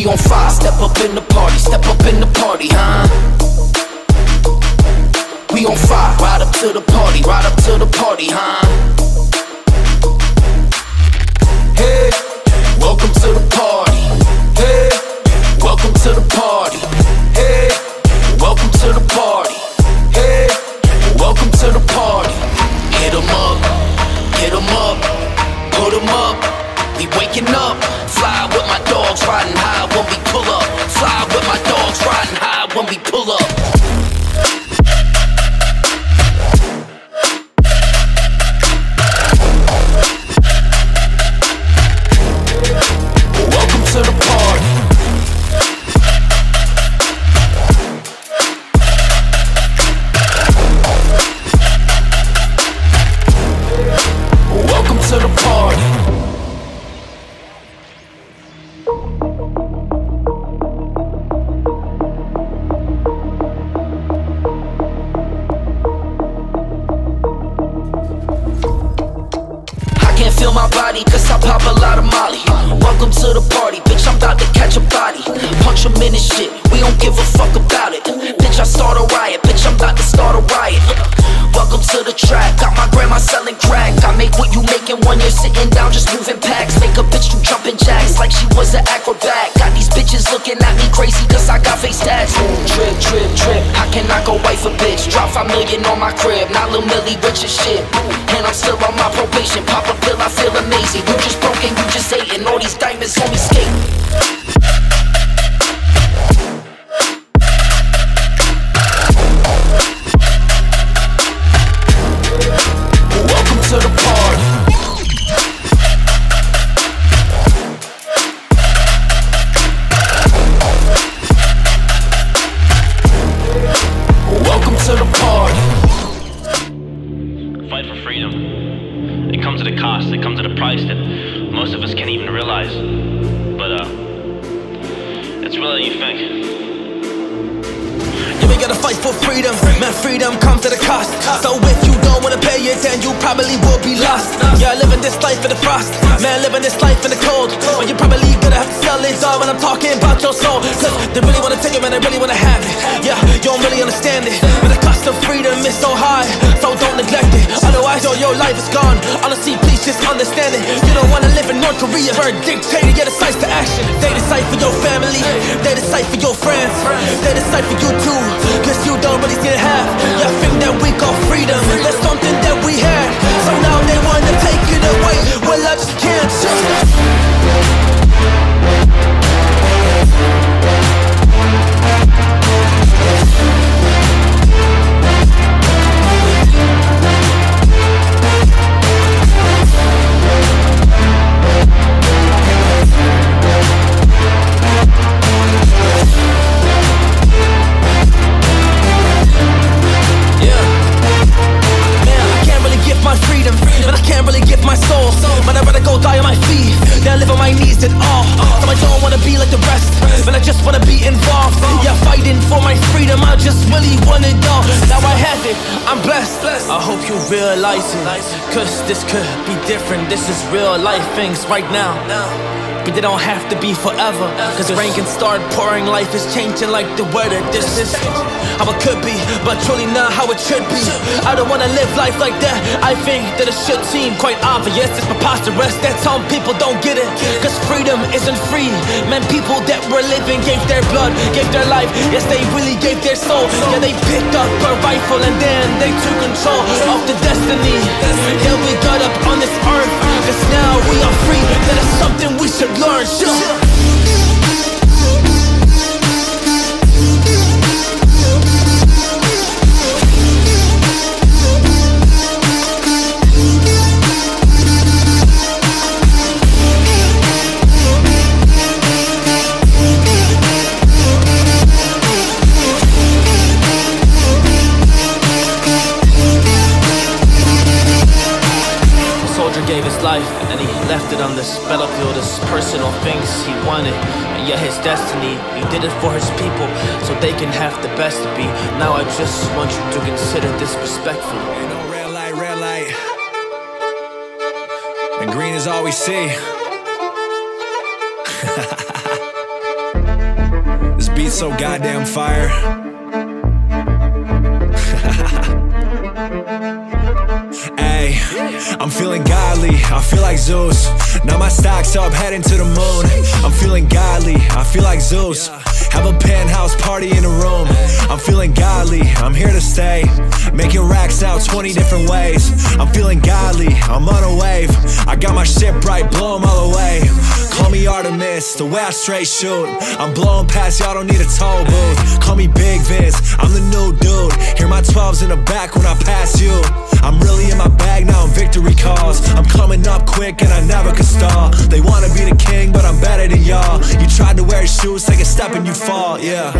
We on fire, step up in the party, step up in the party, huh? We on fire, ride up to the party, ride up to the party, huh? Hey, welcome to the party. Hey, welcome to the party. Hey, welcome to the party. Hey, welcome to the party. Hit 'em up, hit 'em up, put 'em up. We waking up, fly with my dogs riding my soul. But I'd rather go die on my feet than live on my knees at all. So I don't wanna be like the rest, but I just wanna be involved. Yeah, fighting for my freedom, I just really want it all. Now I have it, I'm blessed. I hope you realize it, cause this could be different. This is real life things right now. But they don't have to be forever. Cause rain can start pouring, life is changing like the weather. This is how it could be, but truly not how it should be. I don't wanna live life like that. I think that it should seem quite obvious. It's preposterous that some people don't get it. Cause freedom isn't free. Man, people that were living gave their blood, gave their life. Yes, they really gave their soul. Yeah, they picked up a rifle and then they took control of the destiny. Yeah, we got up on this earth. Cause now we are free. That is something we should learn. Yeah. On this battlefield as personal things he wanted. And yet his destiny, he did it for his people so they can have the best to be. Now I just want you to consider this respectfully. You know, red light, red light. And green is all we see. This beat so goddamn fire. I'm feeling godly, I feel like Zeus. Now my stock's up, heading to the moon. I'm feeling godly, I feel like Zeus. Have a penthouse party in a room. I'm feeling godly, I'm here to stay. Making racks out 20 different ways. I'm feeling godly, I'm on a wave. I got my shit bright, blow 'em all away. Call me Artemis, the way I straight shoot. I'm blowing past, y'all don't need a toll booth. Call me Big Vince, I'm the new dude. Hear my 12s in the back when I pass you. I'm really in my bag now, I'm victory calls. I'm coming up quick and I never can stall. They wanna be the king, but I'm better than y'all. You tried to wear shoes, take a step and you fall, yeah.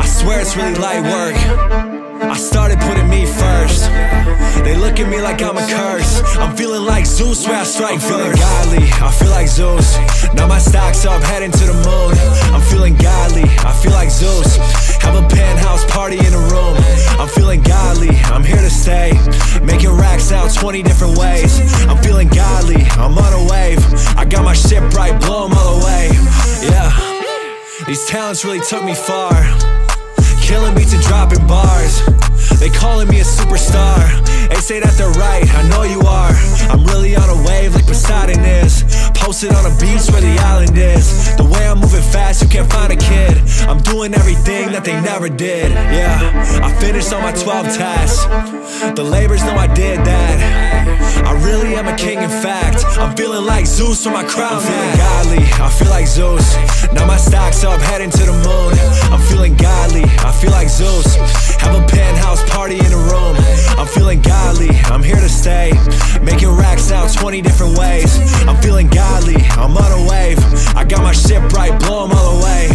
I swear it's really light work. I started putting me first. They look at me like I'm a curse. I'm feeling like Zeus where I strike I'm feeling godly, I feel like Zeus. Now my stock's up, heading to the moon. I'm feeling godly, I feel like Zeus. Have a penthouse party in a room. I'm feeling godly, I'm here to stay. Making racks out 20 different ways. I'm feeling godly, I'm on a wave. I got my shit bright, blow 'em all away. Yeah, these talents really took me far. Killing beats and dropping bars. They calling me a superstar. They say that they're right, I know you are. I'm really on a wave like Poseidon is. Posted on a beach where the island is. The way I'm moving fast, you can't find a kid. I'm doing everything that they never did. Yeah, I finished all my 12 tasks. The labors know I did that. I really am a king, in fact. I'm feeling like Zeus when my crown. I'm feeling godly, I feel like Zeus. Now my stock's up, heading to the moon. I'm feeling godly, I feel like Zeus. Have a penthouse party in a room. I'm feeling godly, I'm here to stay. Making racks out 20 different ways. I'm feeling godly, I'm on a wave. I got my shit bright, blow 'em all away.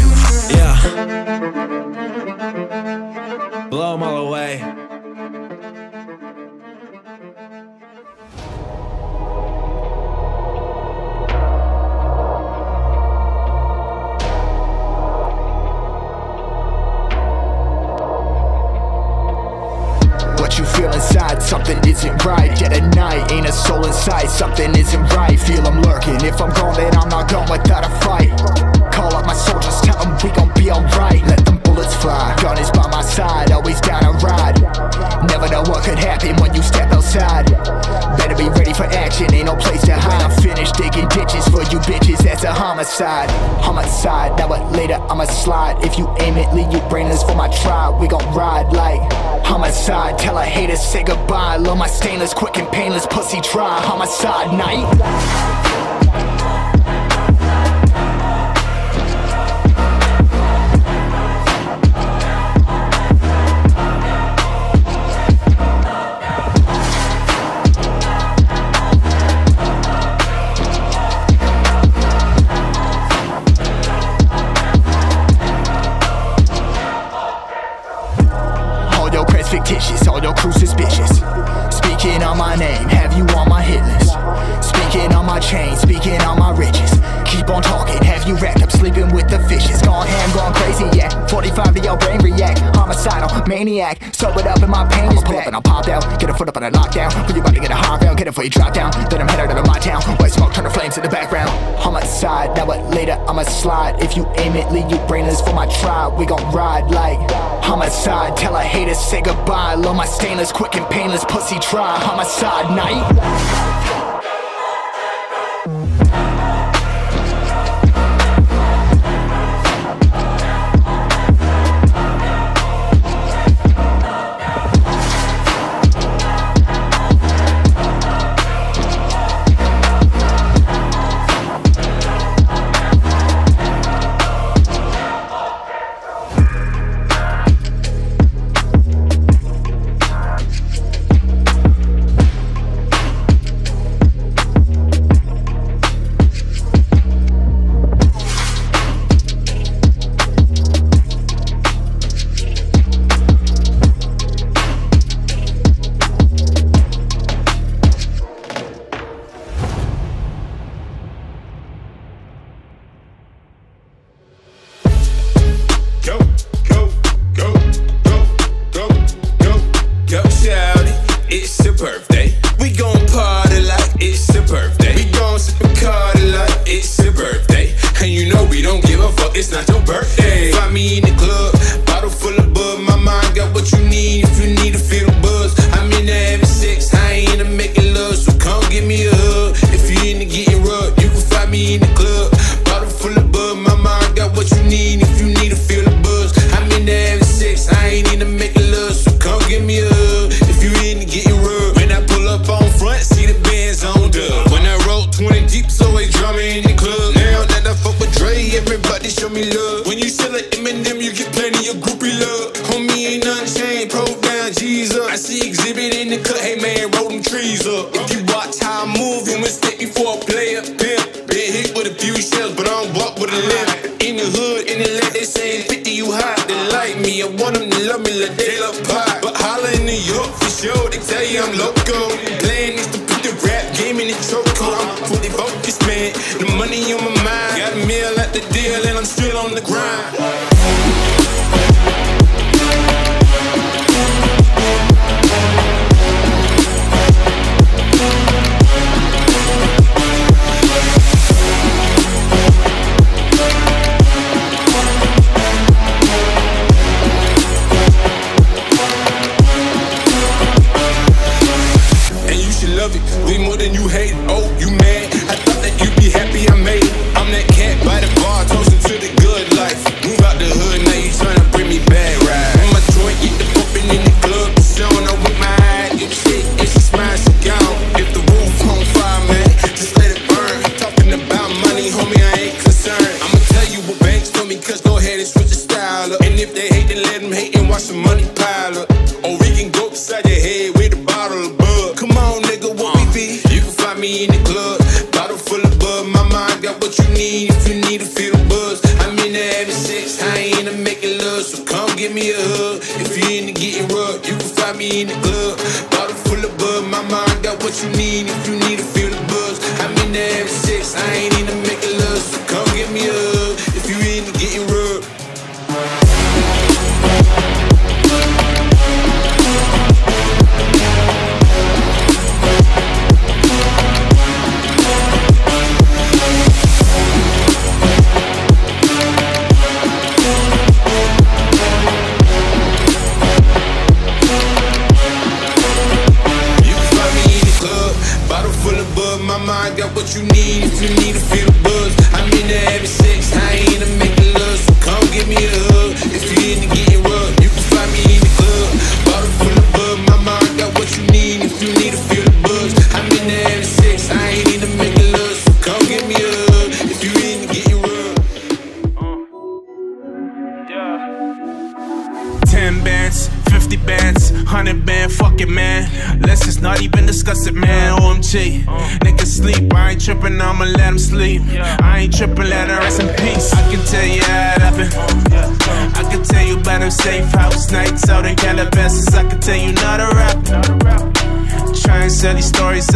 Yeah. Something isn't right Yet at night, ain't a soul inside, something isn't right Feel I'm lurking, if I'm gone then I'm not gone without a fight. Call up my soldiers, tell them we gon' be alright. Let fly, gun is by my side, always down to ride. Never know what could happen when you step outside. Better be ready for action, ain't no place to hide. I'm finished digging ditches for you bitches, that's a homicide. Homicide, now what later I'ma slide. If you aim it, leave you brainless for my tribe. We gon' ride like homicide. Tell a hater say goodbye. Love my stainless, quick and painless Pussy try, homicide night I'ma slide. If you aim it, leave you brainless for my tribe. We gon' ride like homicide. Tell a hater say goodbye. Love my stainless, quick and painless. Pussy try, homicide night. it's not your birthday. Find me in the club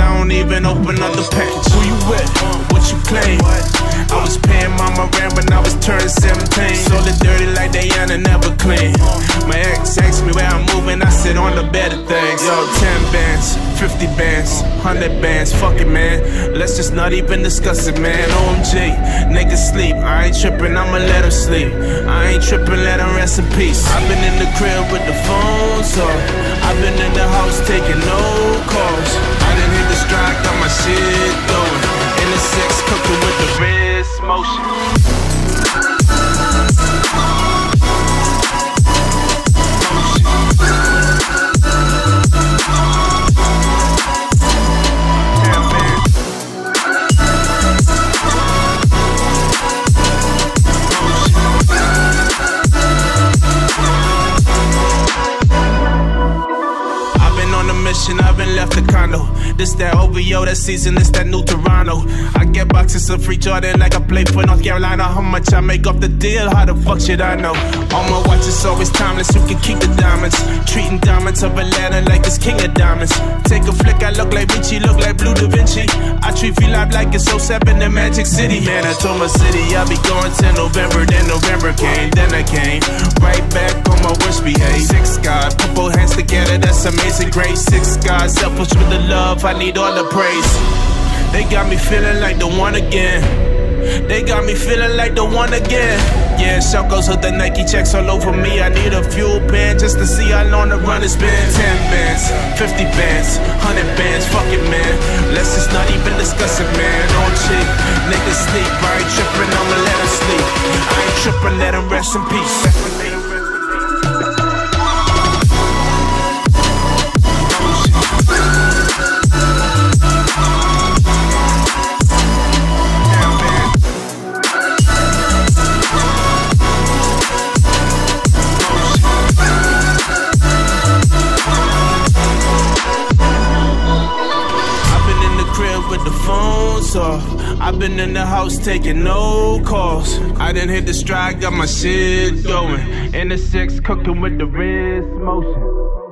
I don't even open up the package. Who you with? What you claim? I was paying mama rent when I was turning 17. So the dirty like Diana never clean. My ex asked me where I'm moving, I said on the better things. Yo, 10 bands, 50 bands, 100 bands, fuck it, man. Let's just not even discuss it, man. OMG, niggas sleep. I ain't tripping, I'ma let them sleep. I ain't tripping, let them rest in peace. I've been in the crib with the phones off. I've been in the house taking no calls this dry, got my shit going. In the six, cooking with the wrist motion. This that OVO, that season, this that new Toronto. I get boxes of free Jordan like I play for North Carolina. How much I make off the deal? How the fuck should I know? All my watch, it's always timeless. You can keep the diamonds. Treating diamonds of Atlanta like it's king of diamonds. Take a flick, I look like Vinci, look like Blue Da Vinci. I treat V-Live like it's oh so in the Magic City. Man, I told my city I'll be going till November. Then November came, then I came. Right back on my worst behavior. Six God, put both hands together, that's amazing grace. Six God, selfish with the love, I need all the praise. They got me feeling like the one again. They got me feeling like the one again. Yeah, Shelco's hooked the Nike checks all over me. I need a fuel pen just to see how long the run has been. 10 bands, 50 bands, 100 bands, fuck it, man. Let's just not even discuss it, man. Don't cheat, niggas sleep. I ain't tripping, I'ma let them sleep. I ain't tripping, let them rest in peace. clothes off. I've been in the house taking no calls. I didn't hit the stride, got my shit going. In the six, cooking with the wrist motion.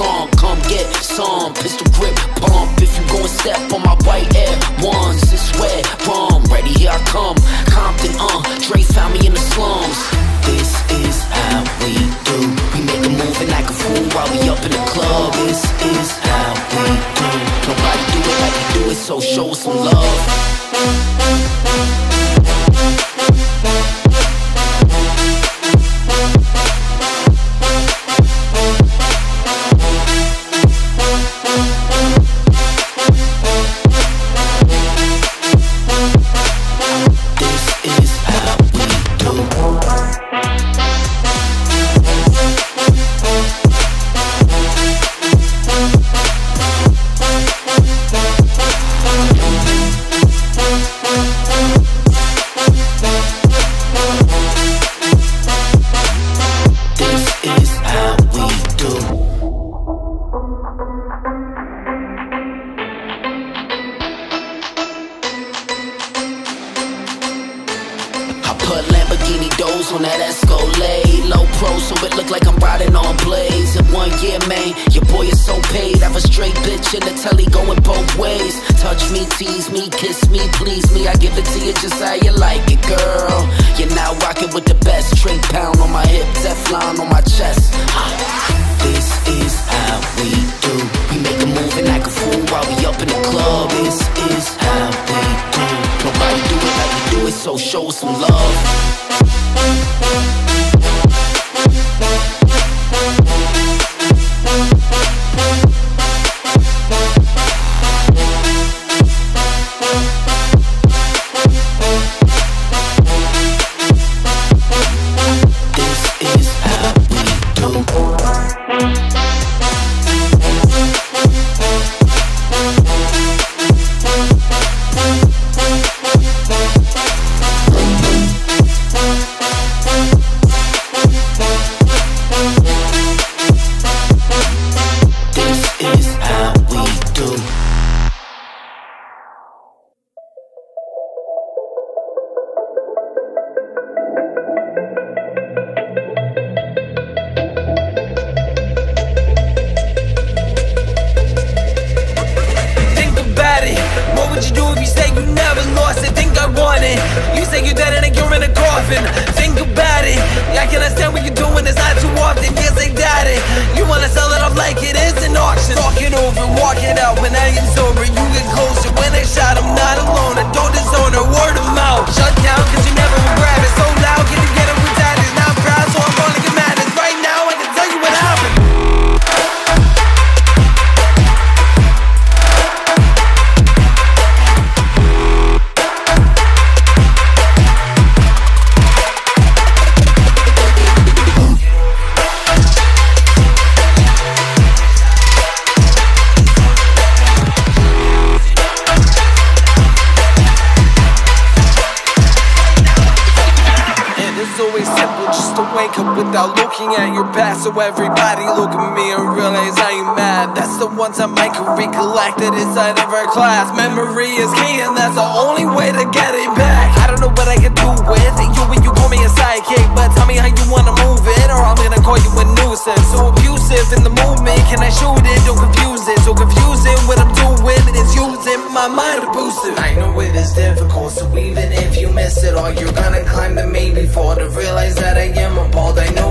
palm, come get some Pistol grip, pump, if you gon' step on my white air Ones, it's wet, bomb, ready, here I come. Compton, uh, Dre found me in the slums. This is how we do. We make a move and act a fool while we up in the club. This is how we do. Nobody do it like we do it, so show us some love.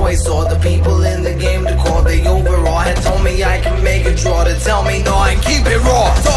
always saw the people in the game to call They overall. Had told me I can make a draw to tell me no, I keep it raw.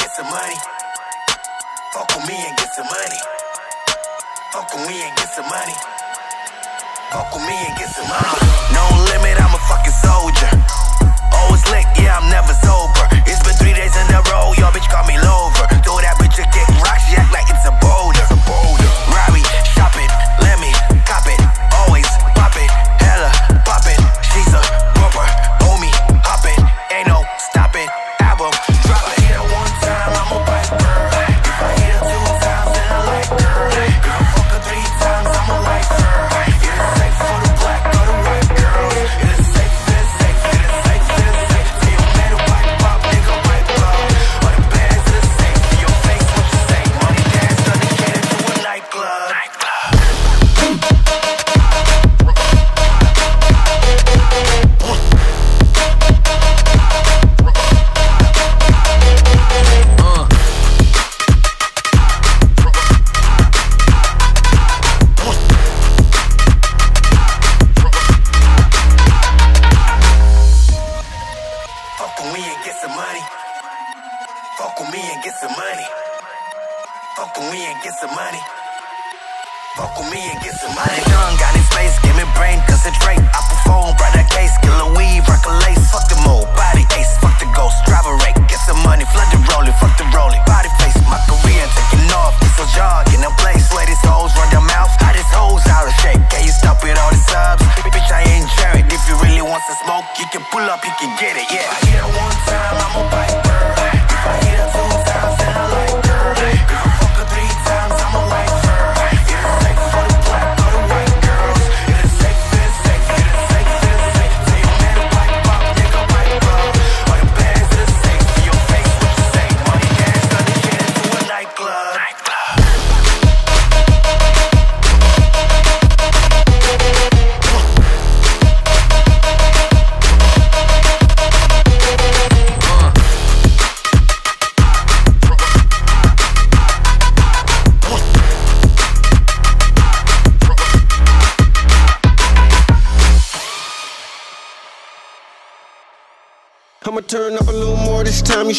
get some money. Fuck with me and get some money. Fuck with me and get some money. Fuck with me and get some money. No limit, I'm a fucking soldier. Oh, always lit, yeah, I'm never sober. It's been three days in a row, your bitch call me lover. Throw that bitch a kick rock, she act like it's a boulder. Robbie, shop it, let me cop it, always pop it.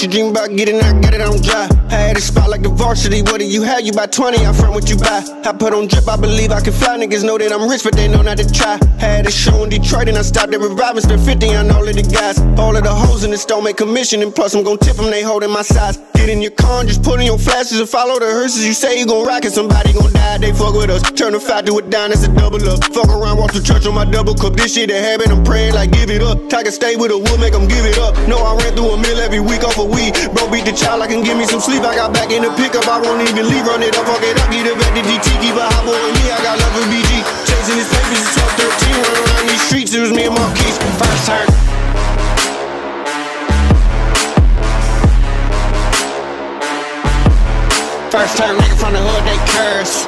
You dream about getting I got it on dry. I had a spot like the varsity. What do you have? You buy 20, I front what you buy. I put on drip, I believe I can fly. Niggas know that I'm rich, but they know not to try. Had a show in Detroit and I stopped at reviving. Spent 50 on all of the guys. All of the hoes in the store make commission. And plus, I'm gon' tip them, they holding my size. Get in your car and just put in your flashes and follow the hearses. You say you gon' rock it, somebody gon' die. They fuck with us. Turn the five to a dime, that's a double up. Fuck around, walk to church on my double cup. This shit a habit, I'm praying like give it up. Tiger stay with a wood, make them give it up. No, I ran through a mill every week off a weed. Bro, beat the child, I can give me some sleep. I got back in the pickup, I won't even leave. Run it up, fuck it up, get it back to DT. Keep a hot boy with me, I got love for BG. Chasing his papers, it's 12, 13. Run around these streets, it was me and Marquise. First turn. First time nigga from the hood, they curse.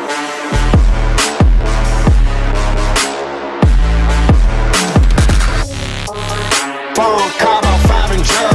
Phone about five and jury.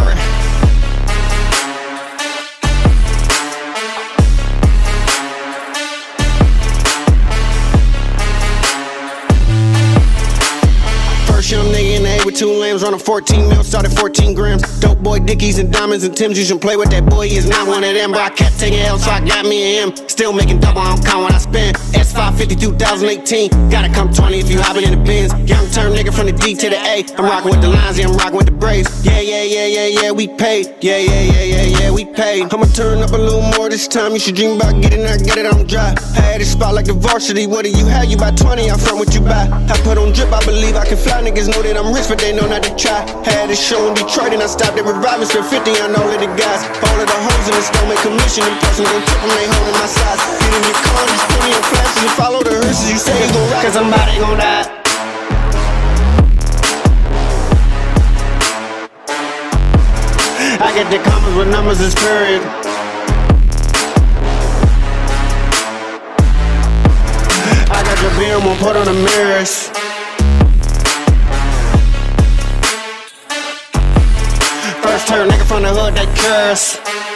A two lambs, running 14 mil, started 14 grams. Dope boy, Dickies and diamonds and Tims. You should play with that boy, he is not one of them. But I kept taking L, so I got me and. Still making double, I don't count when I spend. S550 2018, gotta come 20 if you hopping in the bins. Young term nigga from the D to the A. I'm rocking with the Lions, yeah, I'm rocking with the Braves. Yeah, yeah, yeah, yeah, yeah, we paid. Yeah, yeah, yeah, yeah, yeah, we paid. I'ma turn up a little more this time. You should dream about getting there, get it on dry. I had a spot like the varsity. What do you have? You buy 20, I front what you buy. I put on drip, I believe I can fly. Niggas know that I'm rich, but they know not to try. Had a show in Detroit and I stopped at reviving. Spent 50 on all of the guys. All of the hoes in the store make commission. Plus, I'm gon' tip them, they holding my size. Get in your car, just put in your flashes and follow the hearses. You say you gon' rock, cause somebody gon' die. I get the comments with numbers is period. I got your beer, I'm gonna put on the mirrors. First turn nigga from the hood, that curse.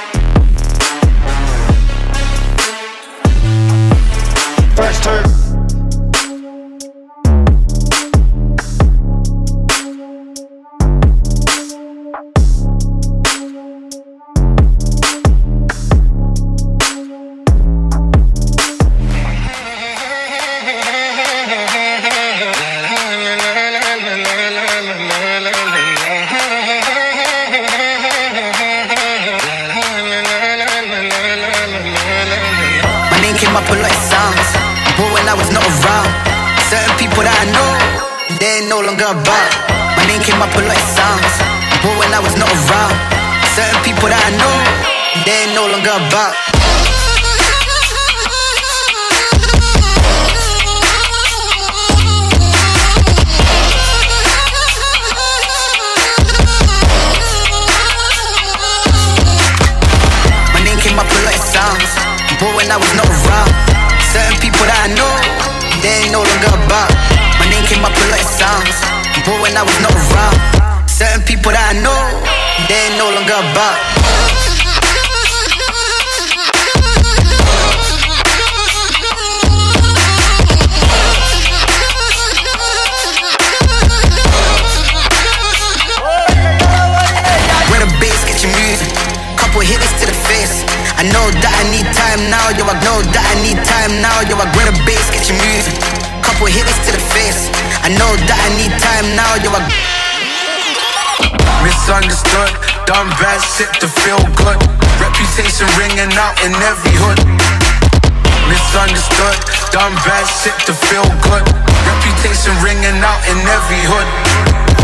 My name done bad shit to feel good. Reputation ringing out in every hood. Misunderstood, done bad shit to feel good. Reputation ringing out in every hood.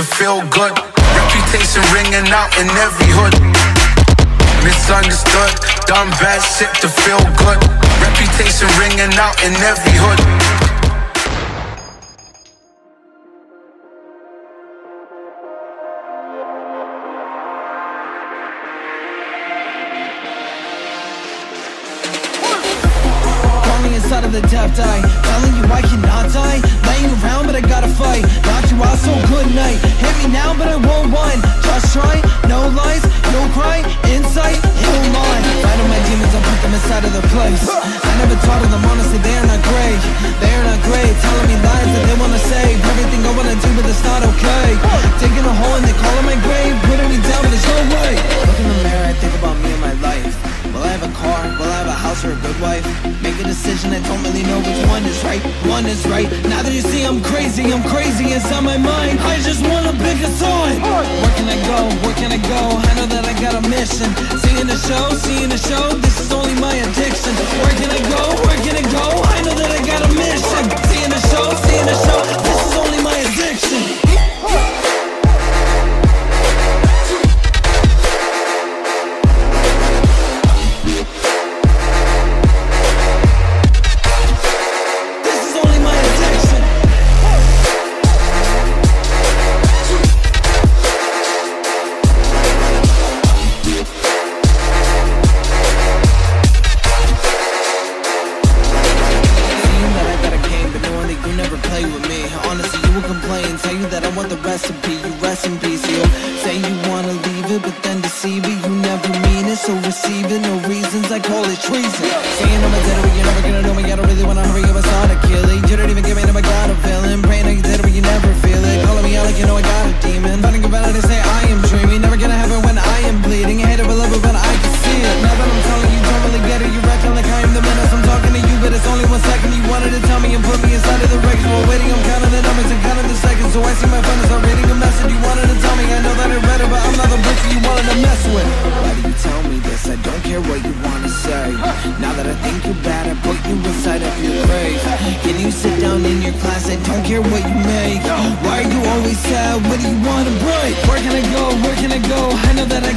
To feel good. Reputation ringing out in every hood. Misunderstood, done bad shit to feel good. Reputation ringing out in every hood. Inside of the depth eye Telling you I cannot die so good night. Hit me now but I won't whine. Just try, no lies, no cry. Insight, no lie Fight on my demons, I'll put them inside of the place. I never taught them honestly they are not great. They are not great. Telling me lies that they wanna say. Everything I wanna do but it's not okay. Digging a hole and they calling my grave Putting me down but there's no way. Look in the mirror, I think about me and my life I have a car? Will I have a house or a good wife? Make a decision, I don't really know which one is right. One is right. Now that you see I'm crazy, I'm crazy inside my mind. I just pick a side. Where can I go? Where can I go? I know that I got a mission. Seeing the show, seeing the show, this is only my addiction. Where can I go? Where can I go? I know that I got a mission. Seeing the show, seeing the show, this is only my addiction.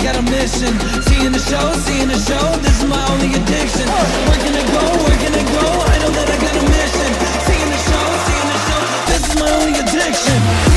Got a mission. Seeing the show, seeing the show, this is my only addiction. Where can I go? Where can I go? I know that I got a mission. Seeing the show, seeing the show, this is my only addiction.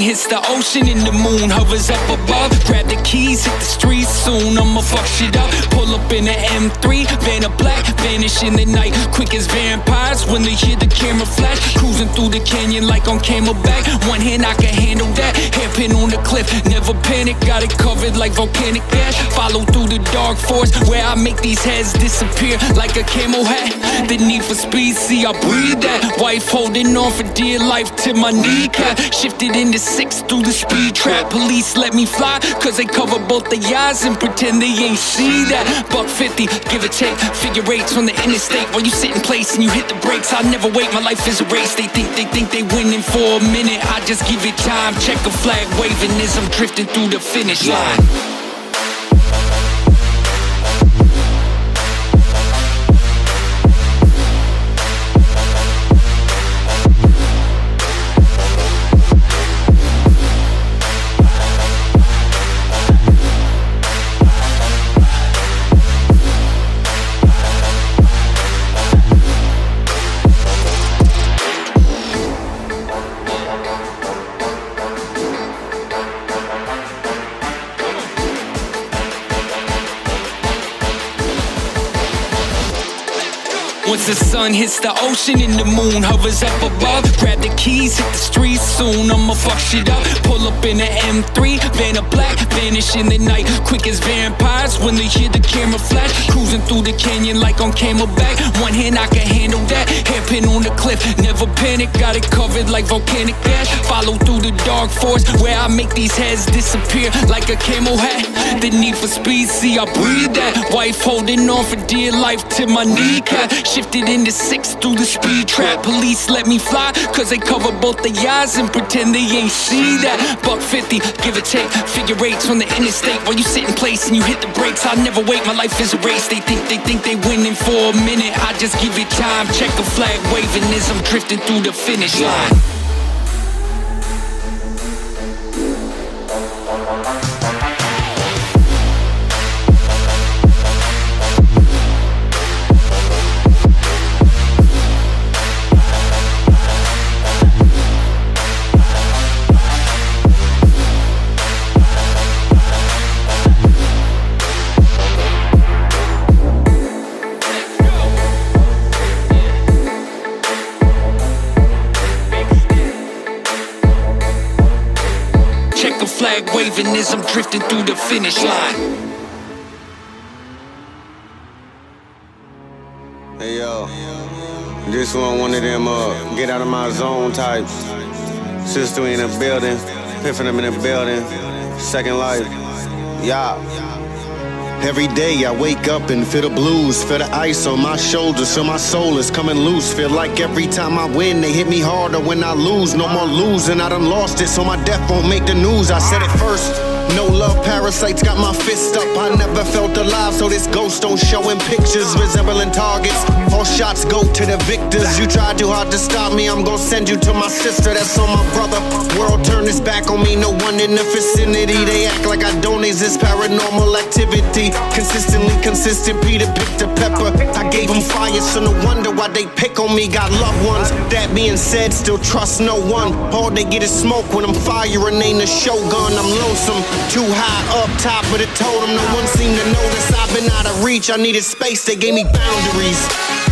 Hits the ocean and the moon. Hovers up above, grab the keys, hit the streets soon. I'ma fuck shit up. Pull up in the M3, van of black, vanish in the night, quick as vampires when they hear the camera flash. Cruising through the canyon like on camelback. One hand I can handle that, hairpin on the cliff, never panic. Got it covered like volcanic ash. Follow through the dark forest where I make these heads disappear like a camel hat. The need for speed, see I breathe that. Wife holding on for dear life to my kneecap. Shifted into six through the speed trap. Police let me fly, cause they cover both the eyes and pretend they ain't see that. Buck 50, give or take, figure eights on the interstate. While you sit in place and you hit the brakes, I never wait, my life is a race. They think they think they winning for a minute. I just give it time, check a flag waving as I'm drifting through the finish line. Sun hits the ocean and the moon hovers up above, grab the keys, hit the streets soon. I'ma fuck shit up. Pull up in the M3, van of black, vanish in the night, quick as vampires when they hear the camera flash. Cruising through the canyon like on camelback. One hand I can handle that, hairpin on the cliff, never panic. Got it covered like volcanic ash. Follow through the dark forest where I make these heads disappear like a camel hat. The need for speed, see I breathe that. Wife holding on for dear life to my kneecap. Shifted into six through the speed trap. Police let me fly, cause they cover both the eyes and pretend they ain't see that. Buck 50, give or take, figure eights on the interstate. While you sit in place and you hit the brakes, I never wait, my life is a race. They think they think they winning for a minute. I just give it time, check a flag waving as I'm drifting through the finish line. Waving as I'm drifting through the finish line. Hey yo, this one one of them uh get out of my zone types. Sister in the building, piffing them in the building. Second life, yeah. Every day I wake up and feel the blues, feel the ice on my shoulders, feel my soul is coming loose. Feel like every time I win, they hit me harder when I lose. No more losing, I done lost it, so my death won't make the news. I said it first. No love parasites got my fist up. I never felt alive, so this ghost don't show in pictures resembling targets. All shots go to the victors. You try too hard to stop me, I'm gonna send you to my sister. That's on my brother. World turned its back on me, no one in the vicinity. They act like I don't exist. Paranormal activity, consistently consistent. Peter picked a pepper. I gave them fire, so no wonder why they pick on me. Got loved ones. That being said, still trust no one. All they get is smoke when I'm firing. Ain't a shogun. I'm lonesome. Too high up top of the totem, no one seemed to notice. I've been out of reach, I needed space, they gave me boundaries. Boundaries.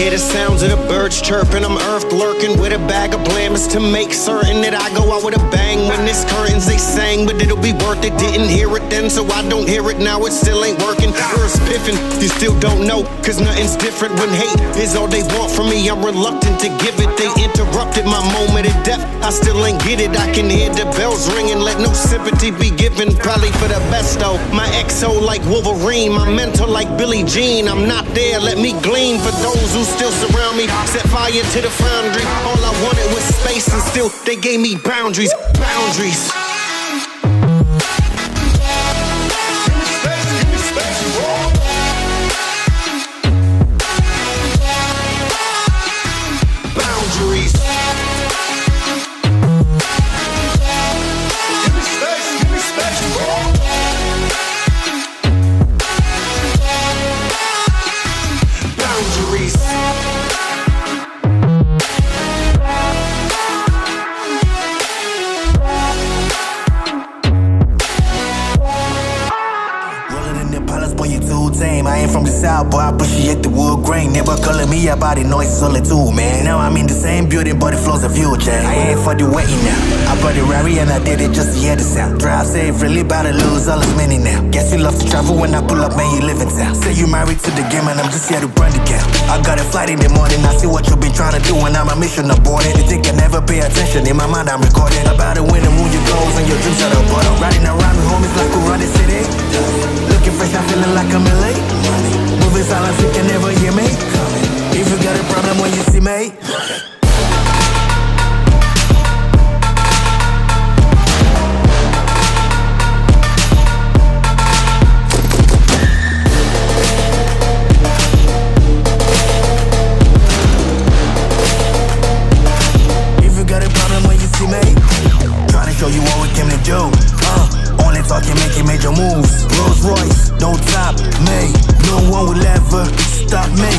Hear the sounds of the birds chirping. I'm earth lurking with a bag of blamers to make certain that I go out with a bang. When this curtains they sang, but it'll be worth it. Didn't hear it then, so I don't hear it now. It still ain't working. Earth's spiffing, you still don't know, cause nothing's different. When hate is all they want from me, I'm reluctant to give it. They interrupted my moment of death. I still ain't get it. I can hear the bells ringing, let no sympathy be given. Probably for the best though. My exo like Wolverine, my mentor like Billie Jean. I'm not there, let me glean for those who still surround me. Set fire to the foundry. All I wanted was space, and still they gave me. Boundaries. Boundaries. Boy, I appreciate the wood grain. Never calling me about it, noise solitude, man. Now I'm in the same building, but it flows a chain. I ain't for the waiting now. I bought the Rari and I did it just to hear the sound. Drive safe, really about to lose all his money now. Guess you love to travel when I pull up, man, you live in town. Say you married to the game and I'm just here to burn the count. I got a flight in the morning, I see what you been trying to do and I'm a mission. You think I never pay attention, in my mind I'm recording. About to win the moon, your goals and your dreams at the bottom. Riding around with homies like run the city. Looking fresh, I'm feeling like I'm in late. Moving silence, you can never hear me. If you got a problem when you see me. If you got a problem when you see me, trying to show you what we came do. Uh, only talking, making major moves. Rolls Royce, no top, will stop me.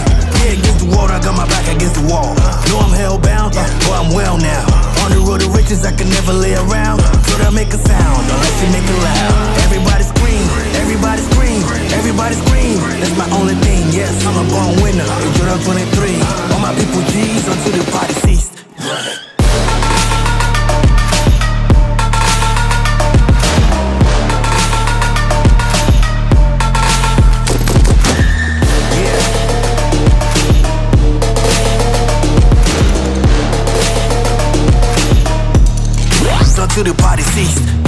Yeah, against the wall, I got my back against the wall. No, I'm hellbound, uh, but I'm well now. On the road to riches, I can never lay around. Could I make a sound unless you make it loud? Everybody scream, everybody scream, everybody scream. That's my only thing. Yes, I'm a born winner. In Jordan 23, all my people G's until the party ceased. Until the party ceased.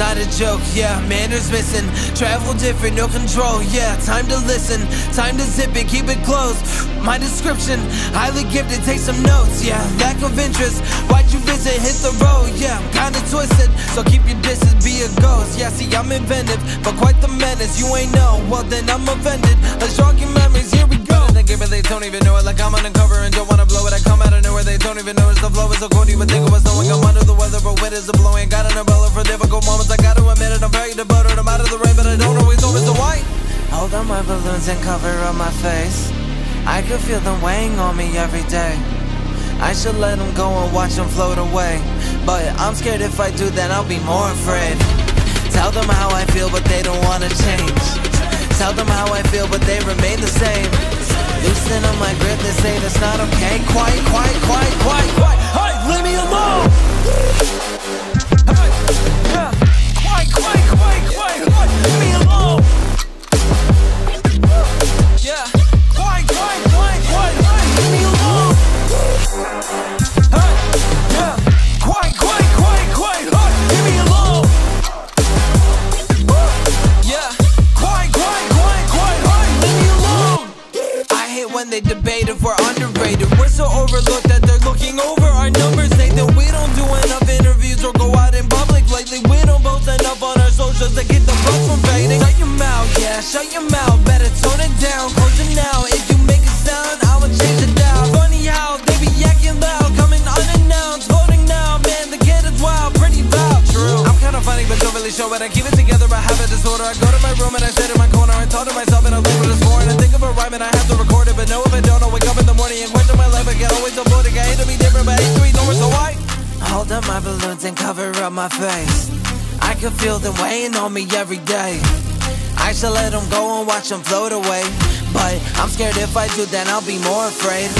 Not a joke, yeah. Manners missing. Travel different, no control, yeah. Time to listen, time to zip it, keep it closed My description, highly gifted, take some notes, yeah. Lack of interest, why'd you visit? Hit the road, yeah. I'm kinda twisted, so keep your distance, be a ghost. Yeah, see, I'm inventive, but quite the menace. You ain't know, well then I'm offended. Let's jog your memories, here we it, they don't even know it. Like I'm undercover and don't wanna blow it. I come out of nowhere, they don't even notice the flow is so cold. You would think it was snowing. I'm under the weather, but wind is a blowing. Got an umbrella for difficult moments. I gotta admit it, I'm very devoted. I'm out of the rain, but I don't always know it's the white. Hold on my balloons and cover up my face. I could feel them weighing on me every day. I should let them go and watch them float away. But I'm scared if I do, then I'll be more afraid. Tell them how I feel, but they don't wanna change. Tell them how I feel, but they remain the same. Loosen on my grip, they say that's not okay. Quiet, quiet, quiet, quiet, quiet. Hey, leave me alone! Rhyme and I have to record it, but no, if I don't, I'll wake up in the morning and question my life. I get always avoiding. I hate to be different, but I hate to it, so I hold up my balloons and cover up my face. I can feel them weighing on me every day. I should let them go and watch them float away. But I'm scared if I do, then I'll be more afraid.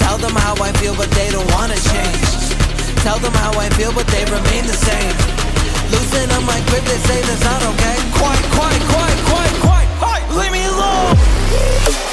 Tell them how I feel, but they don't wanna change. Tell them how I feel, but they remain the same. Loosen up my grip, they say that's not okay. Quiet, quiet, quiet, quiet, quiet. Hey, leave me alone. Hey,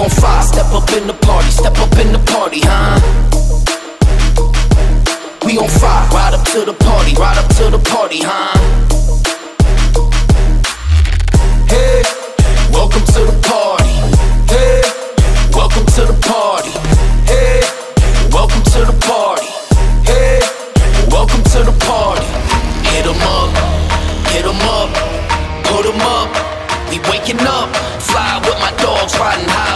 on fire, step up in the party, step up in the party, huh? We on fire, ride up to the party, ride up to the party, huh? Hey, welcome to the party. Hey, welcome to the party. Hey, welcome to the party. Hey, welcome to the party. Hit 'em up, hit 'em up, put 'em up. We waking up, fly with my dogs riding high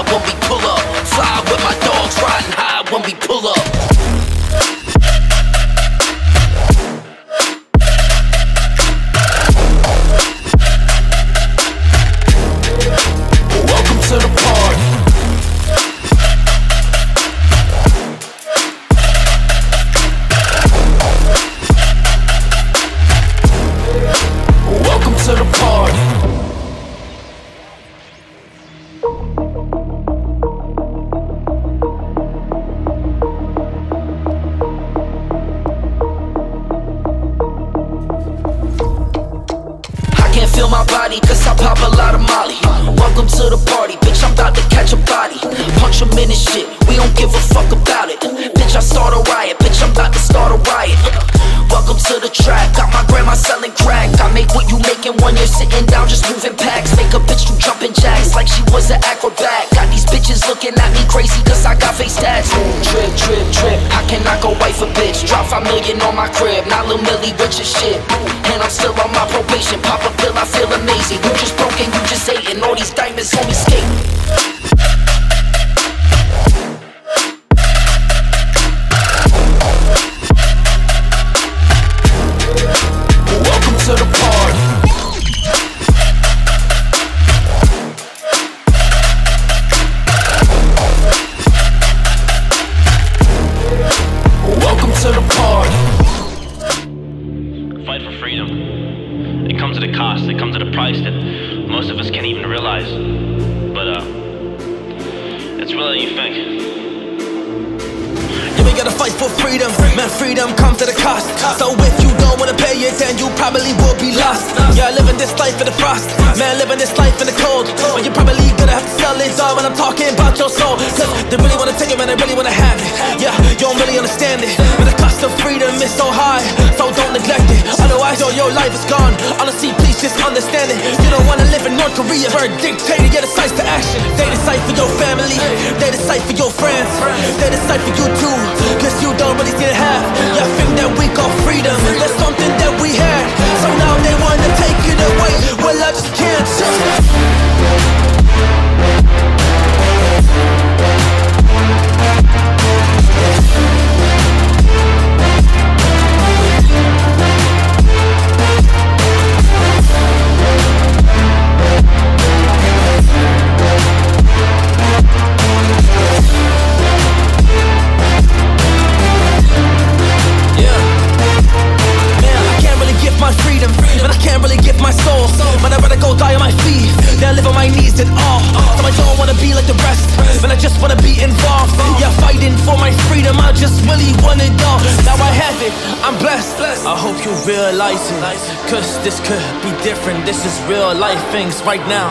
cause this could be different. This is real life things right now.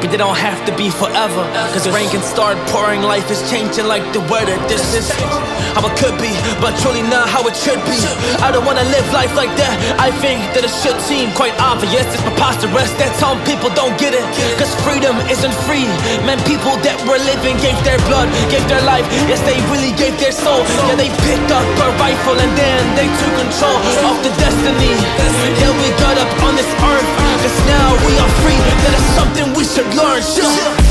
But they don't have to be forever. Cause rain can start pouring, life is changing like the weather. This is how it could be, but truly not how it should be. I don't wanna live life like that. I think that it should seem quite obvious. It's preposterous that some people don't get it. Cause freedom isn't free. Man, people that were living gave their blood, gave their life. Yes, they really gave their soul. Yeah, they picked up a rifle and then they took control of the destiny. Yeah, we got up on this earth. Cause now we are free. That is something we should learn. Yeah.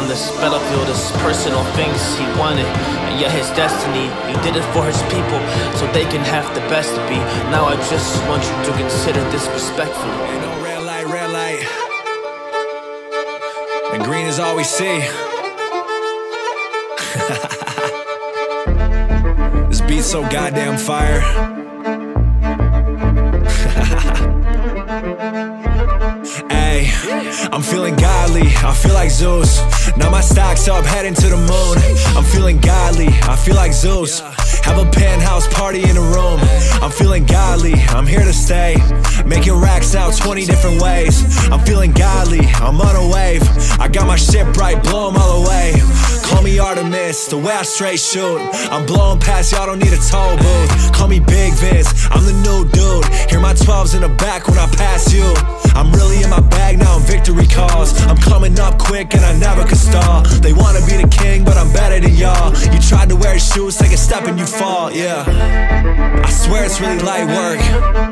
On this battlefield as personal things he wanted. And yet his destiny, he did it for his people so they can have the best to be. Now I just want you to consider this respectfully. Red light, red light. And green is all we see. this beat's so goddamn fire. I'm feeling godly, I feel like Zeus. Now my stock's up, heading to the moon. I'm feeling godly, I feel like Zeus. Have a penthouse party in a room. I'm feeling godly, I'm here to stay. Making racks out 20 different ways. I'm feeling godly, I'm on a wave. I got my shit bright, blow 'em all away. Call me Artemis, the way I straight shoot. I'm blowing past, y'all don't need a toll booth. Call me Big Vince, I'm the new dude. Hear my 12s in the back when I pass you. I'm really in my bag now, I'm victory calls. I'm coming up quick and I never could stall. They wanna be the king, but I'm better than y'all. You tried to wear shoes, take a step and you fall, yeah. I swear it's really light work.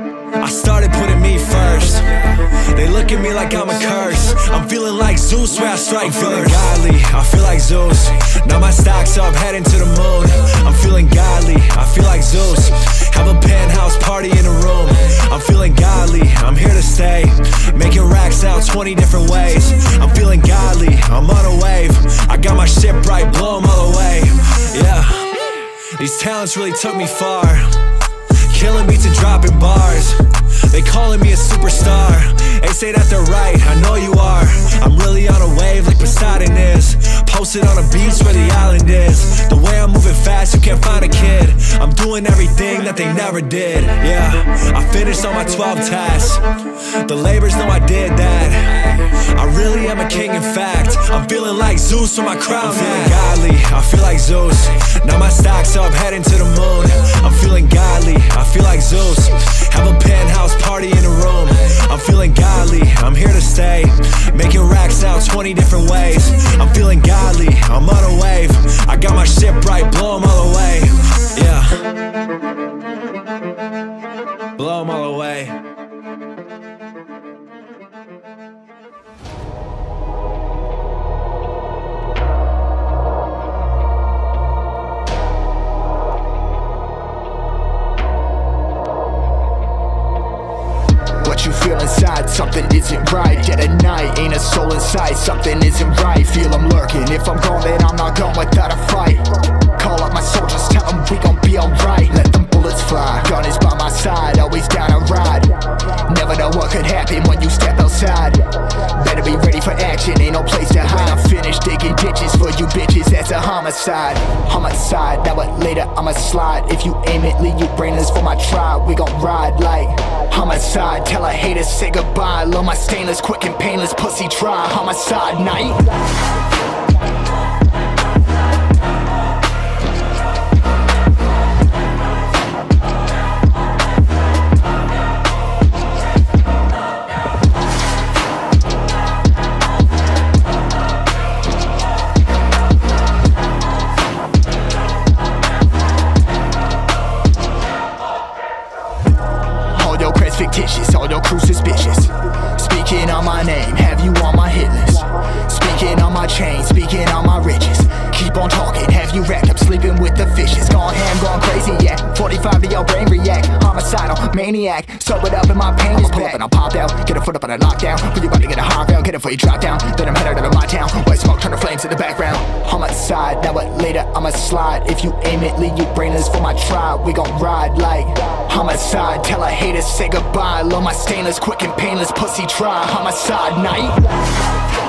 I started putting me first. They look at me like I'm a curse. I'm feeling like Zeus where I strike I'm feeling godly, I feel like Zeus. Now my stock's up, heading to the moon. I'm feeling godly, I feel like Zeus. Have a penthouse party in a room. I'm feeling godly, I'm here to stay. Making racks out 20 different ways. I'm feeling godly, I'm on a wave. I got my shit bright, blow 'em all away. Yeah. These talents really took me far. Killing beats and dropping bars. They calling me a superstar. They say that they're right, I know you are. I'm really on a wave like Poseidon is. Posted on a beach where the island is. The way I'm moving fast, you can't find a kid. I'm doing everything that they never did. Yeah, I finished all my 12 tasks. The labors know I did that. I really am a king, in fact. I'm feeling like Zeus when my crown. I'm feeling godly, I feel like Zeus. Now my stock's up, heading to the moon. I'm feeling godly, I feel like Zeus. Have a penthouse party in a room. I'm feeling godly, I'm here to stay. Making racks out 20 different ways. I'm feeling godly, I'm on a wave. I got my shit bright, blow 'em all away. Yeah. Something isn't right, yet at night Ain't a soul in sight, something isn't right Feel I'm lurking, if I'm gone then I'm not gone without a fight. Call up my soldiers, tell them we gon' be alright fly. Gun is by my side, always down a ride. Never know what could happen when you step outside. Better be ready for action, ain't no place to hide. I'm finished digging ditches for you bitches, that's a homicide. Homicide, that what later I'ma slide. If you aim it, leave you brainless for my tribe. We gon' ride like homicide. Tell a hater, say goodbye. Love my stainless, quick and painless, pussy try. Homicide night. maniac. Sew it up in my pants. I'ma pull back. up and I'll pop out. Get a foot up on a lockdown. But you about to get a hot round. Get it before you drop down. Then I'm headed out of my town. White smoke turn to flames in the background. On my side, now what later I'ma slide. If you aim it, leave you brainless for my tribe. We gon' ride like on my side. Tell a hater say goodbye. Love my stainless, quick and painless. Pussy try on my side, night.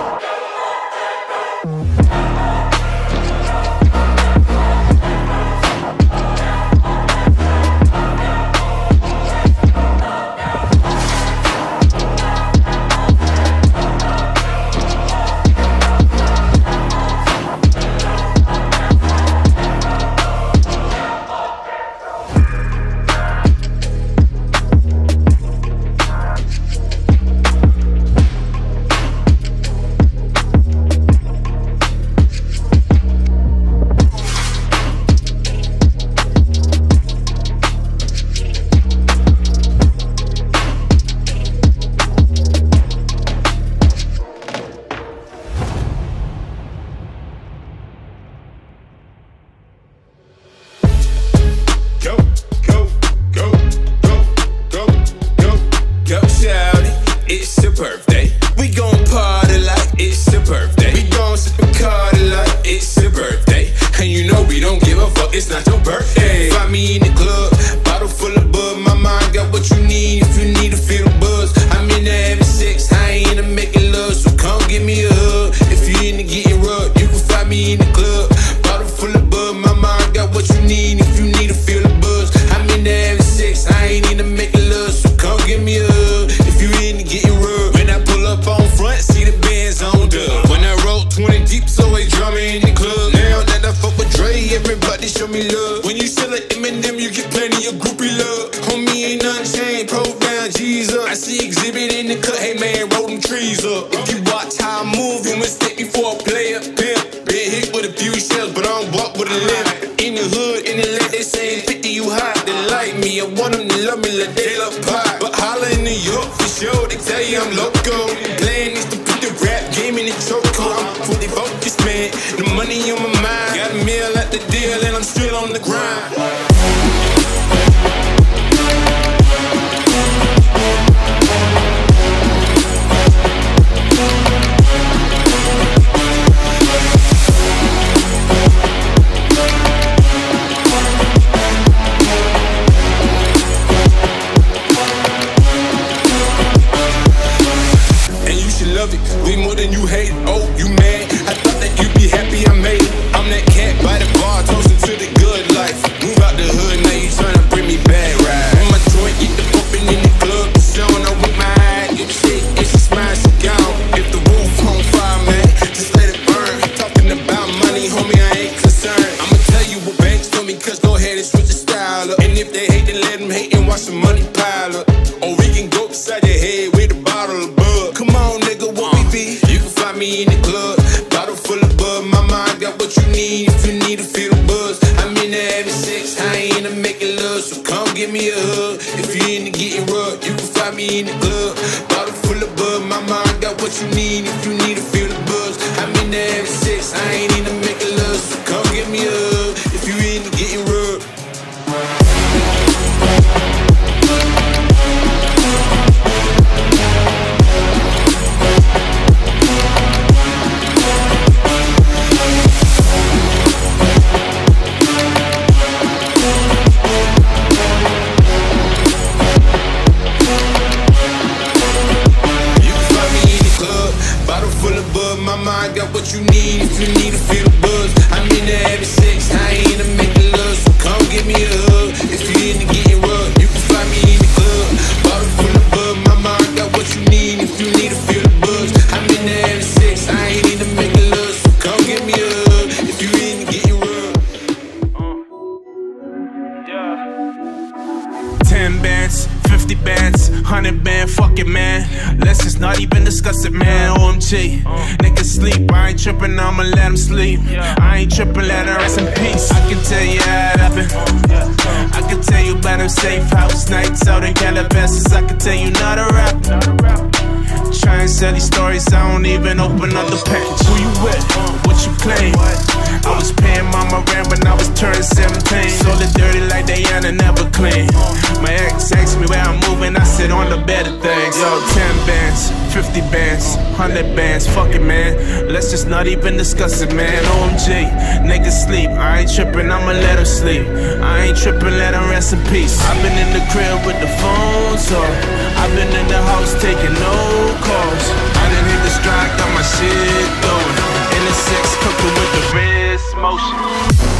And you know we don't give a fuck, it's not your birthday. Find me in the club, bottle full of These stories, I don't even open up the package. Who you with? What you claim? I was paying mama rent when I was turning 17. Sold it dirty like Diana, never clean. My ex asked me where I'm moving, I said on the better things. Yo, 10 bands, 50 bands, 100 bands, fuck it, man. Let's just not even discuss it, man. OMG, niggas sleep. I ain't tripping, I'ma let them sleep. I ain't tripping, let them rest in peace. I've been in the crib with the phones off. I've been in the house taking no calls. I didn't hit the strike, got my shit going. Six, cooking with the wrist motion.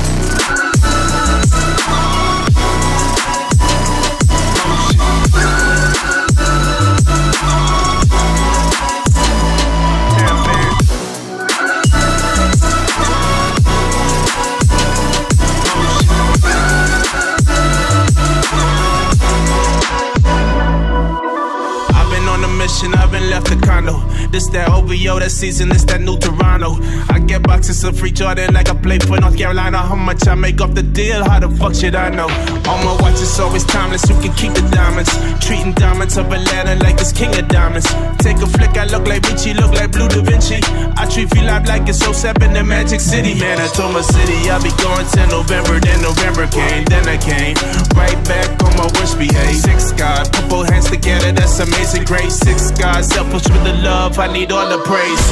This that OVO, that season, this that new Toronto. I get boxes of free Jordan like I play for North Carolina. How much I make off the deal? How the fuck should I know? All my watch, watches always timeless, you can keep the diamonds. Treating diamonds of Atlanta like it's king of diamonds. Take a flick, I look like Richie, look like Blue Da Vinci. I treat V Live like it's 07 in the Magic City. Man, I told my city I'll be going till November. Then November came, then I came. Right back on my worst behave. Six God, put both hands together, that's amazing grace. Six God, selfish with the love, I need all the praise.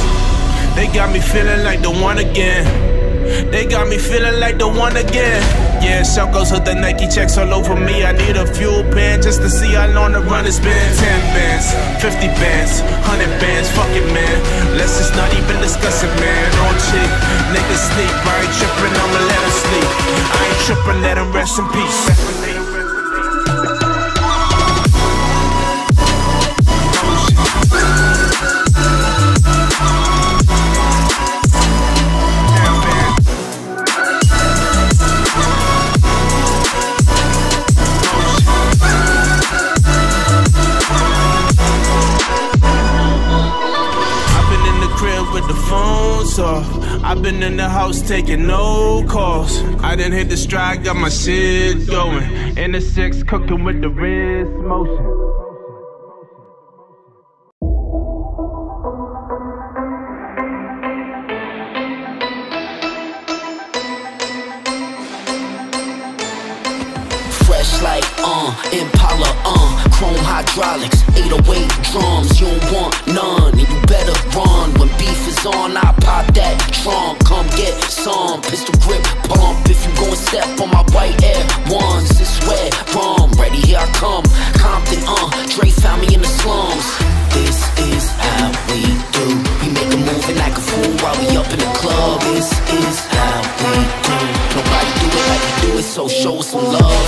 They got me feeling like the one again. They got me feeling like the one again. Yeah, goes with the Nike checks all over me. I need a fuel pen just to see how long the run has been. 10 bands, 50 bands, 100 bands, fuck it, man. Let's just not even discuss it, man. Oh, On chick, niggas sleep. I ain't tripping, I'ma let them sleep. I ain't tripping, let them rest in peace. Off. I've been in the house taking no calls. I didn't hit the stride, got my shit going. In the six, cooking with the wrist motion. Fresh like, uh, Impala, uh, chrome hydraulics, 808 drums, you don't want none, is on, I pop that trunk, come get some, pistol grip pump. If you gon' step on my white air ones, it's where rum, ready, here I come. Compton, uh, Dre found me in the slums. This is how we do. We make a move and act a fool while we up in the club. This is how we do. Nobody do it like we do it, so show us some love.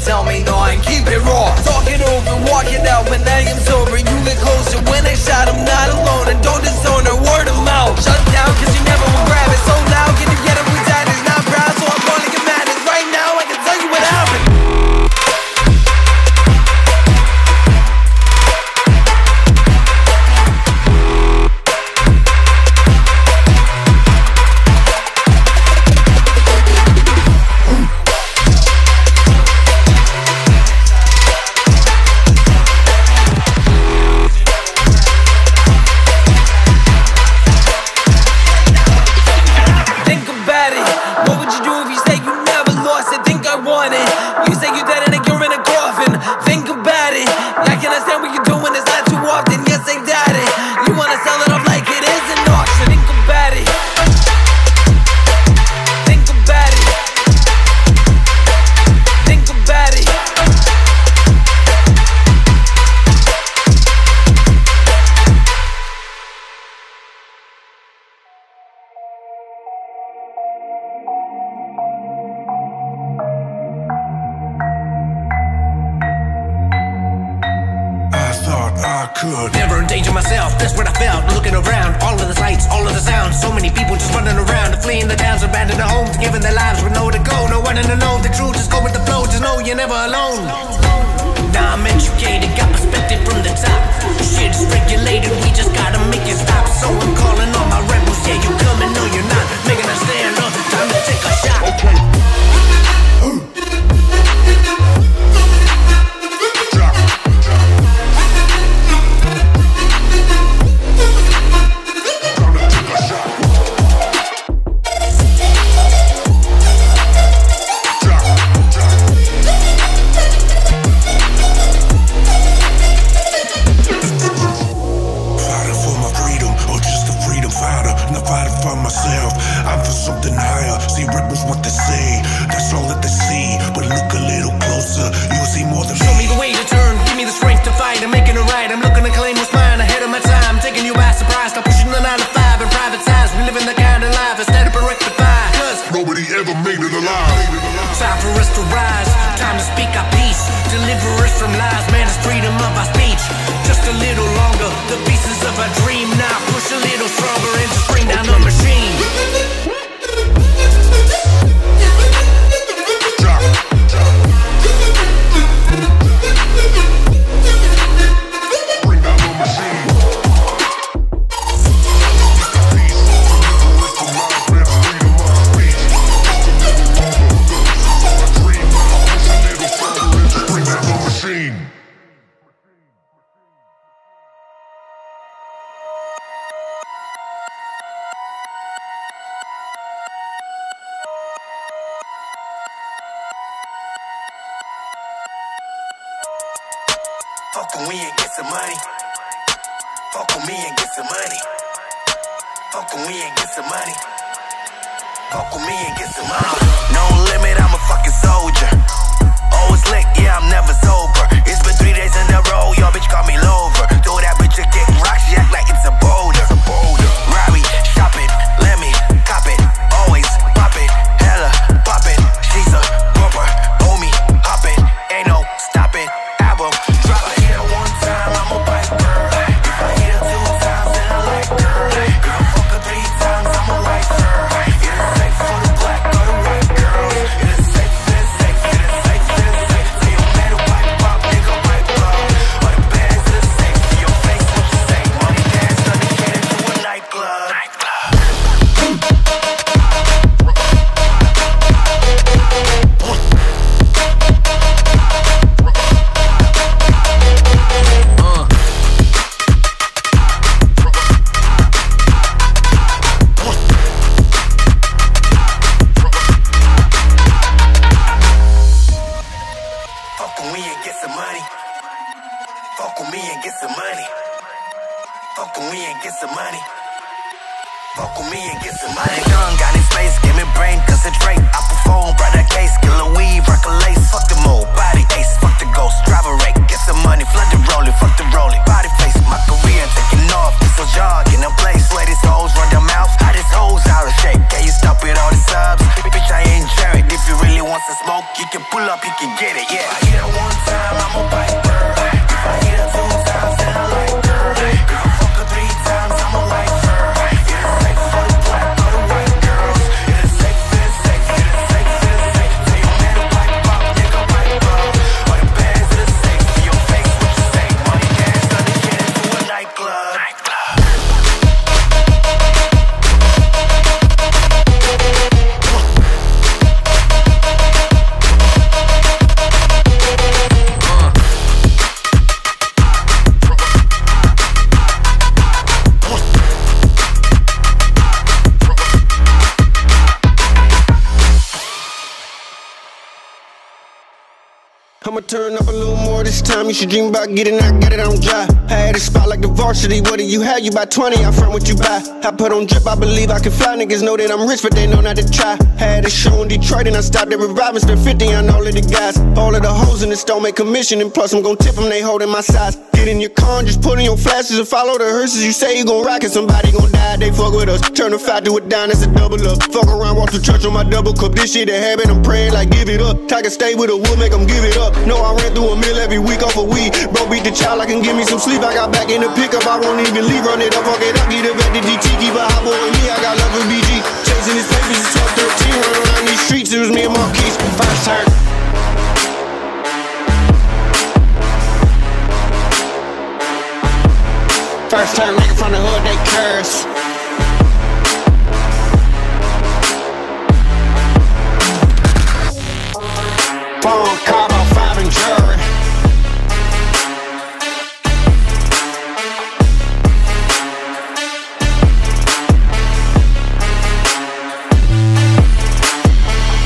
tell me no and keep it raw. Talk it over, walk it out when I am so Fuck and get some money. Fuck we and get some money. Fuck me and get some money. No limit, I'm a fucking soldier. Always lit, yeah, I'm never sober. It's been three days in a row, your bitch call me lover. Throw that bitch a kick rock, she act like it's a boulder. It's a boulder. This time. You should dream about getting out, get it on dry. I had a spot like the varsity. What do you have? You buy 20, I front what you buy. I put on drip, I believe I can fly. Niggas know that I'm rich, but they know not to try. Had a show in Detroit and I stopped at reviving. Spent 50 on all of the guys. All of the hoes in the store make commission. And plus, I'm gon' tip them, they holding my size. Get in your car just put in your flashes and follow the hearses. You say you gon' rock it, somebody gon' die. They fuck with us. Turn a five to a dime, that's a double up. Fuck around, walk to church on my double cup. This shit a habit, I'm praying like give it up. Tiger stay with a wood, make 'em give it up. No, I ran through a mill every week off a weed. Bro, beat the child, I can give me some sleep. I got back in the pickup, I won't even leave. Run it up, fuck it up, get it back to DT. Keep a hot boy with me, I got love for BG. Chasing his papers, it's 12, 13. Running around these streets, it was me and Marquise. First turn. First turn, nigga from the hood, they curse. Phone, car, about five and jury.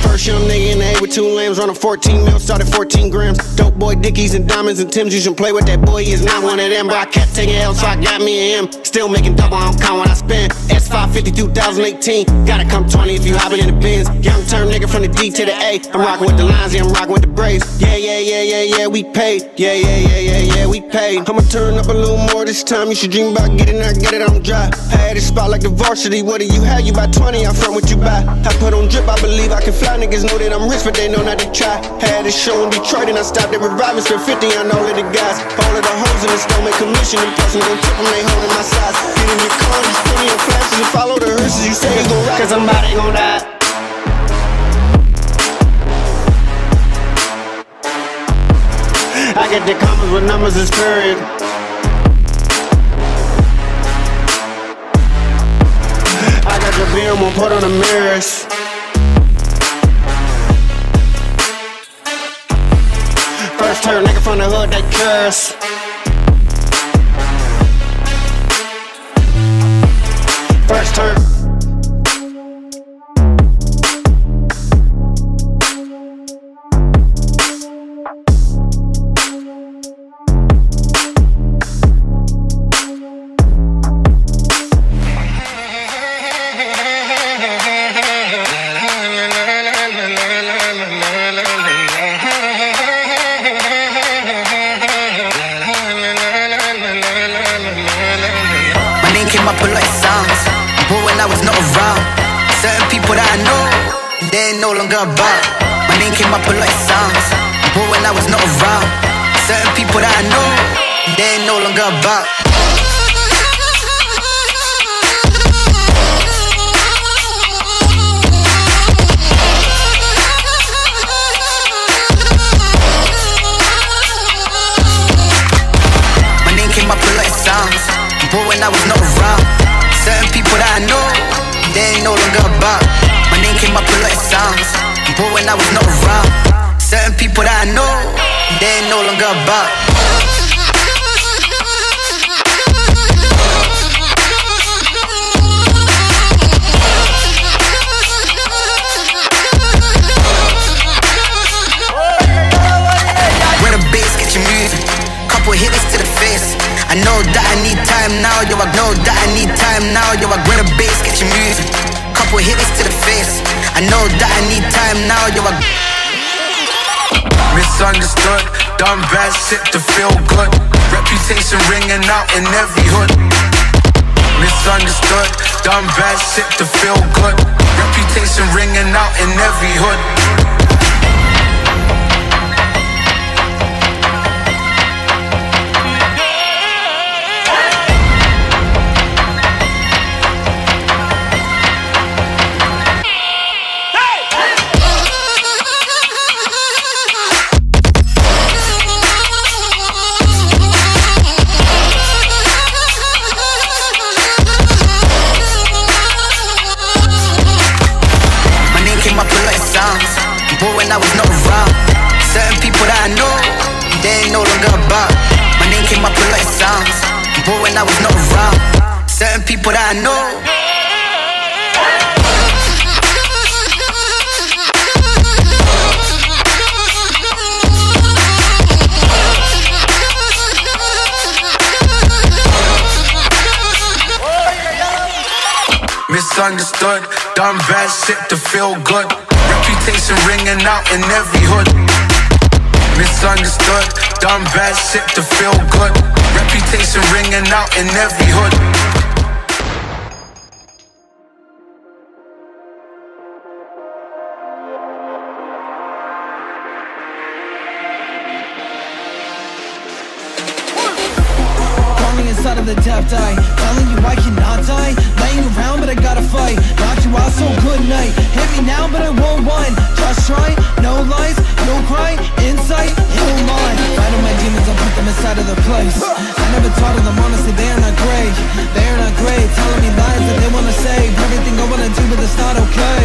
First young nigga in the A with two lambs, running 14 mil, started 14 grams. Boy, Dickies and diamonds and Tim's. You should play with that boy, he is not one of them. But I kept taking L, so I got me and. Still making double, I don't count when I spend. S550 2018, gotta come 20 if you hopping in the bins. Young term nigga from the D to the A. I'm rocking with the Lions, yeah, I'm rocking with the Braves. Yeah, yeah, yeah, yeah, yeah, we paid. Yeah, yeah, yeah, yeah, yeah, we paid. I'ma turn up a little more this time. You should dream about getting out, get it I'm dry. I had a spot like the varsity. What do you have? You buy 20, I front what you buy. I put on drip, I believe I can fly. Niggas know that I'm rich, but they know not to try. Had a show in Detroit and I stopped at reviving. Spent 50 on all of the guys. All of the hoes in the store make commission. And plus, I'm gon' tip them, they holding my size. Get in your car, just put in your flashes and follow the hearses. You say you gon' rock, cause somebody gon' die. I get the comments with numbers is period. I got the beer, I'm gonna put on the mirrors. First turn, nigga from the hood, they curse. First turn. Longer about. My name came up a lot of songs, but when I was not around, certain people that I know, they ain't no longer about. But when I was not around, certain people that I know, they ain't no longer about. Where the bass get moving, couple hitters to the face. I know that I need time now, yo, I know that I need time now, yo, I grab a bass, get you moving. Couple hits to the face. I know that I need time now, yo, I. Misunderstood, done bad shit to feel good. Reputation ringing out in every hood. Misunderstood, done bad shit to feel good. Reputation ringing out in every hood. Feel good. Reputation ringing out in every hood. Misunderstood, done bad shit to feel good. Reputation ringing out in every hood. Call me inside of the depth I good night. Hit me now but I won't whine. Just try, no lies, no cry. Insight, no lie Fight on my demons, I'll put them inside of their place. I never taught them honestly, they are not great. They are not great, telling me lies that they wanna say. Everything I wanna do but it's not okay.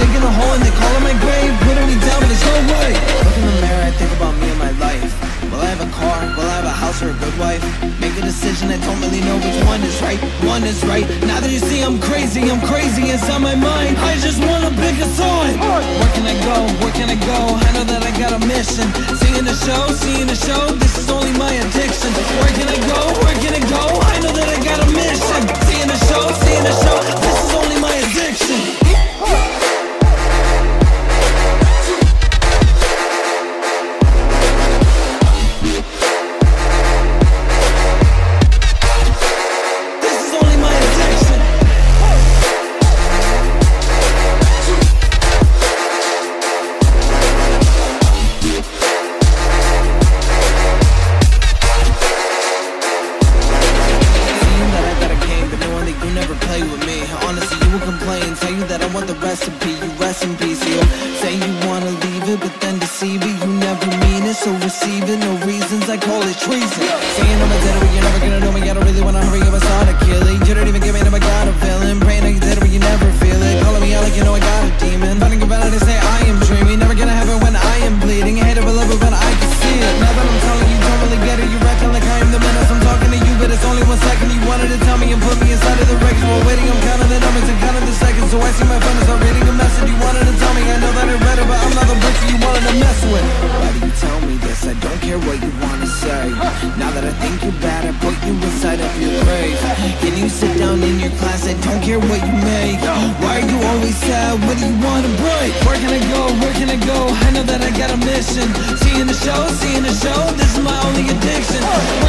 Digging a hole and they call it my grave. Putting me down but there's no way Look in the mirror, I think house or a good wife? Make a decision, I don't really know which one is right One is right Now that you see I'm crazy, I'm crazy inside my mind I just wanna pick a side Where can I go? Where can I go? I know that I got a mission Seeing the show, seeing the show This is only my addiction Where can I go? Where can I go? I know that I got a mission Seeing the show, seeing the show This is only my addiction care what you make. Why are you always sad? What do you wanna break? Where can I go? Where can I go? I know that I got a mission. Seeing the show, seeing the show. This is my only addiction.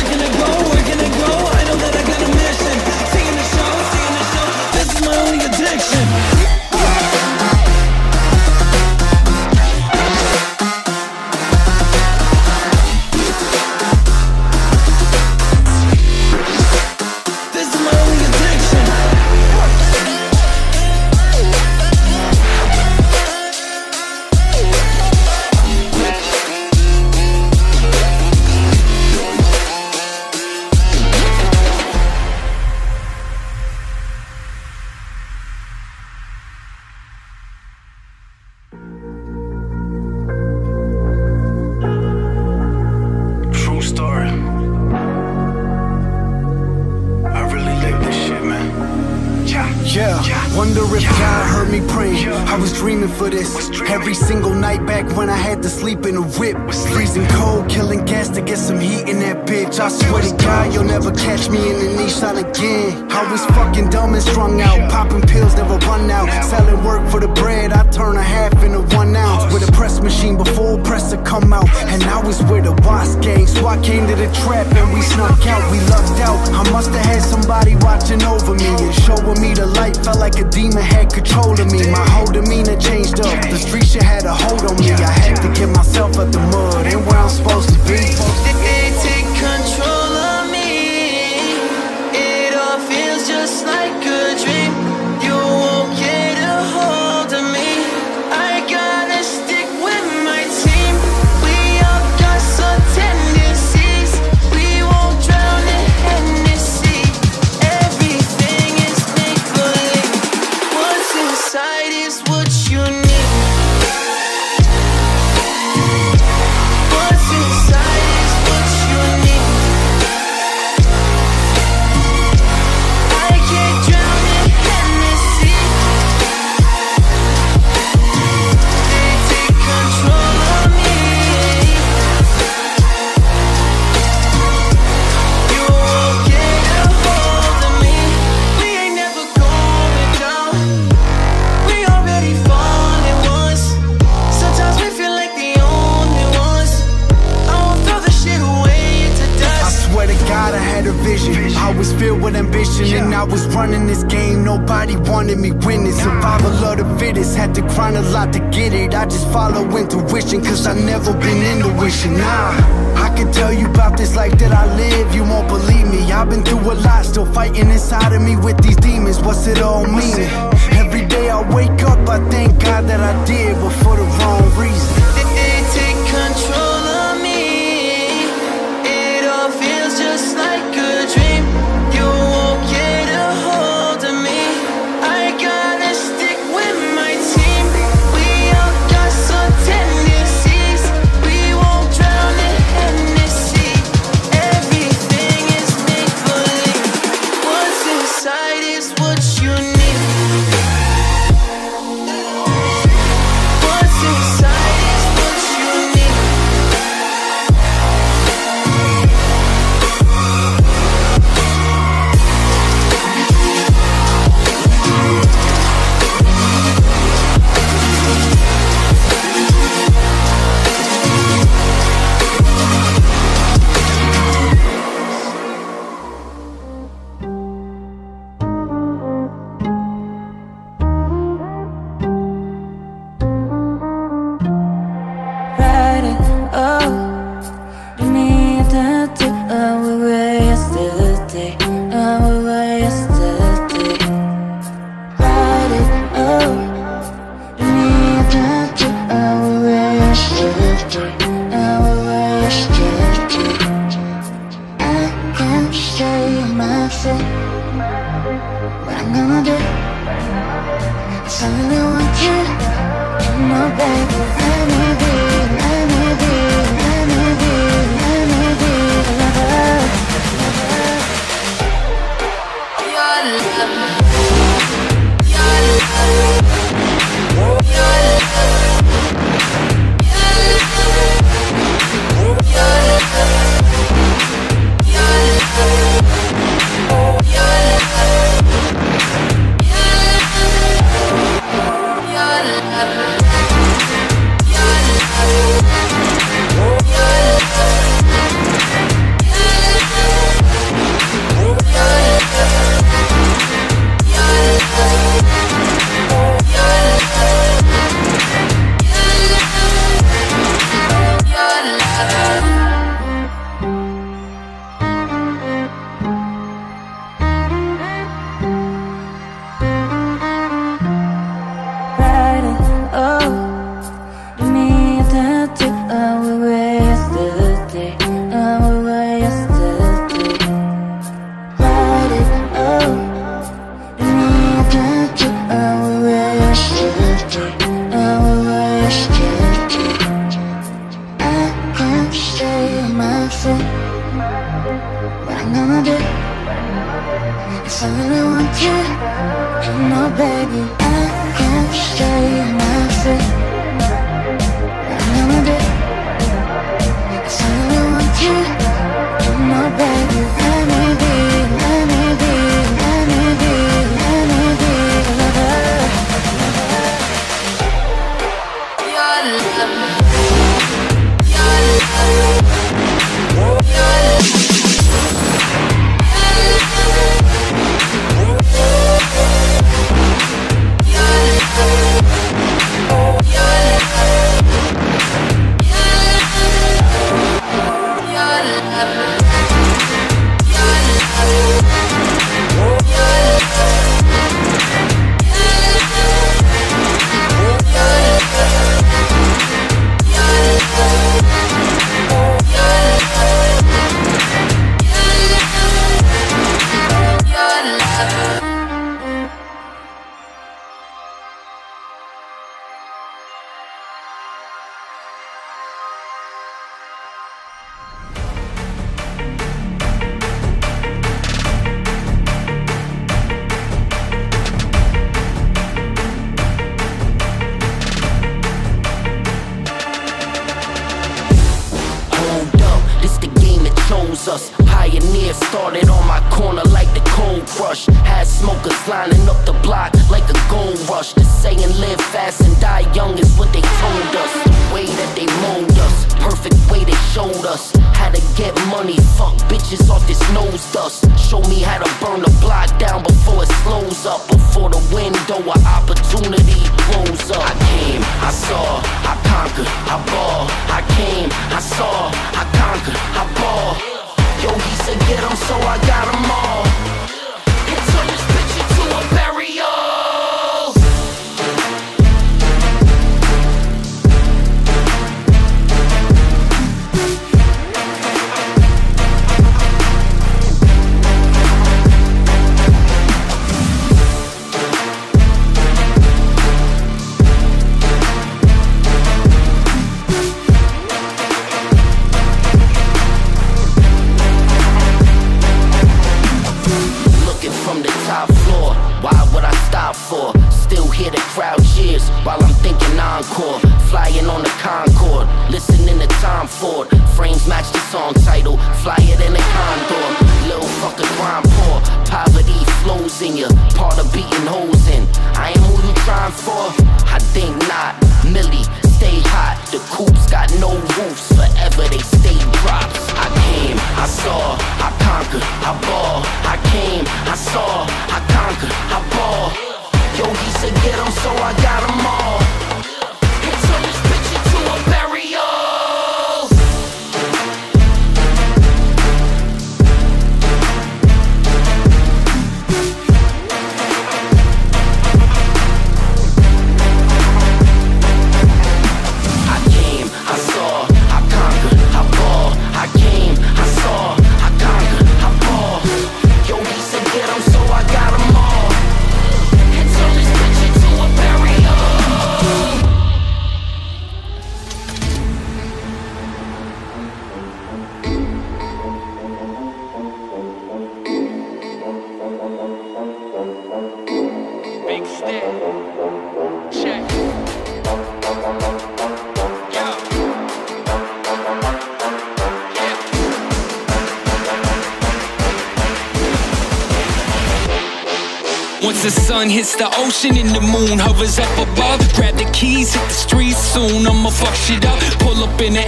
Ocean the moon hovers up above, grab the keys, hit the streets soon. I'ma fuck shit up. Pull up in an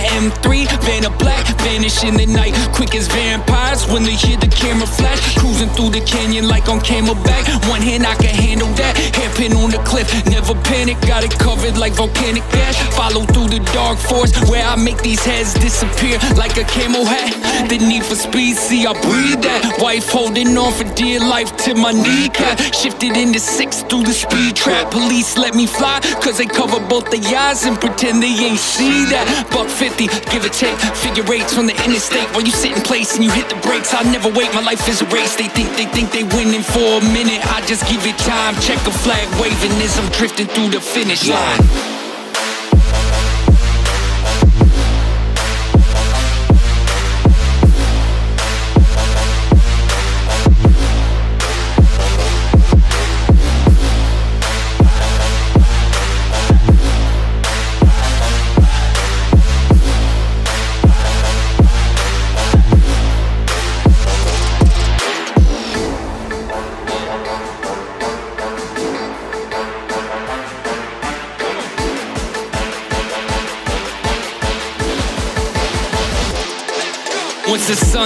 in the night, quick as vampires when they hear the camera flash. Cruising through the canyon like on camelback. One hand I can handle that. Hairpin on the cliff, never panic. Got it covered like volcanic ash. Follow through the dark forest where I make these heads disappear like a camel hat. The need for speed, see I breathe that. Wife holding on for dear life to my kneecap. Shifted into six through the speed trap. Police let me fly, cause they cover both the eyes and pretend they ain't see that. Buck 50, give or take, figure eights on the interstate. While you sit in place and you hit the brakes, I'll never wait, my life is a race. They think they think they winning for a minute. I just give it time, check a flag waving as I'm drifting through the finish line.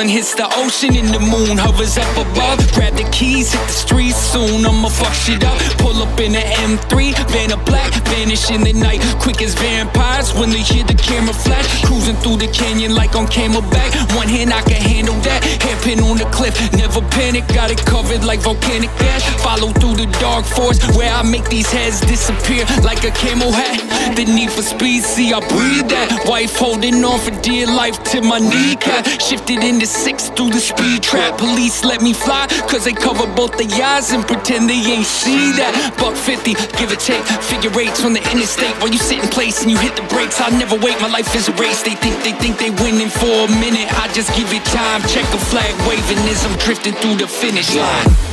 Sun hits the ocean and the moon hovers up above, grab the keys, hit the streets soon. I'ma fuck shit up. Pull up in the M3, van of black, vanish in the night. Quick as vampires when they hear the camera flash. Cruising through the canyon like on camelback. One hand I can handle that. Hairpin on the cliff, never panic. Got it covered like volcanic ash. Follow through the dark forest where I make these heads disappear like a camel hat. The need for speed, see I breathe that. Wife holding on for dear life to my kneecap. Shifted into six through the speed trap. Police let me fly, cause they cover both the eyes and pretend they ain't see that. Buck 50, give or take, figure eights on the interstate. While you sit in place and you hit the brakes, I'll never wait, my life is a race. They think they think they winning for a minute. I just give it time, check a flag waving as I'm drifting through the finish line.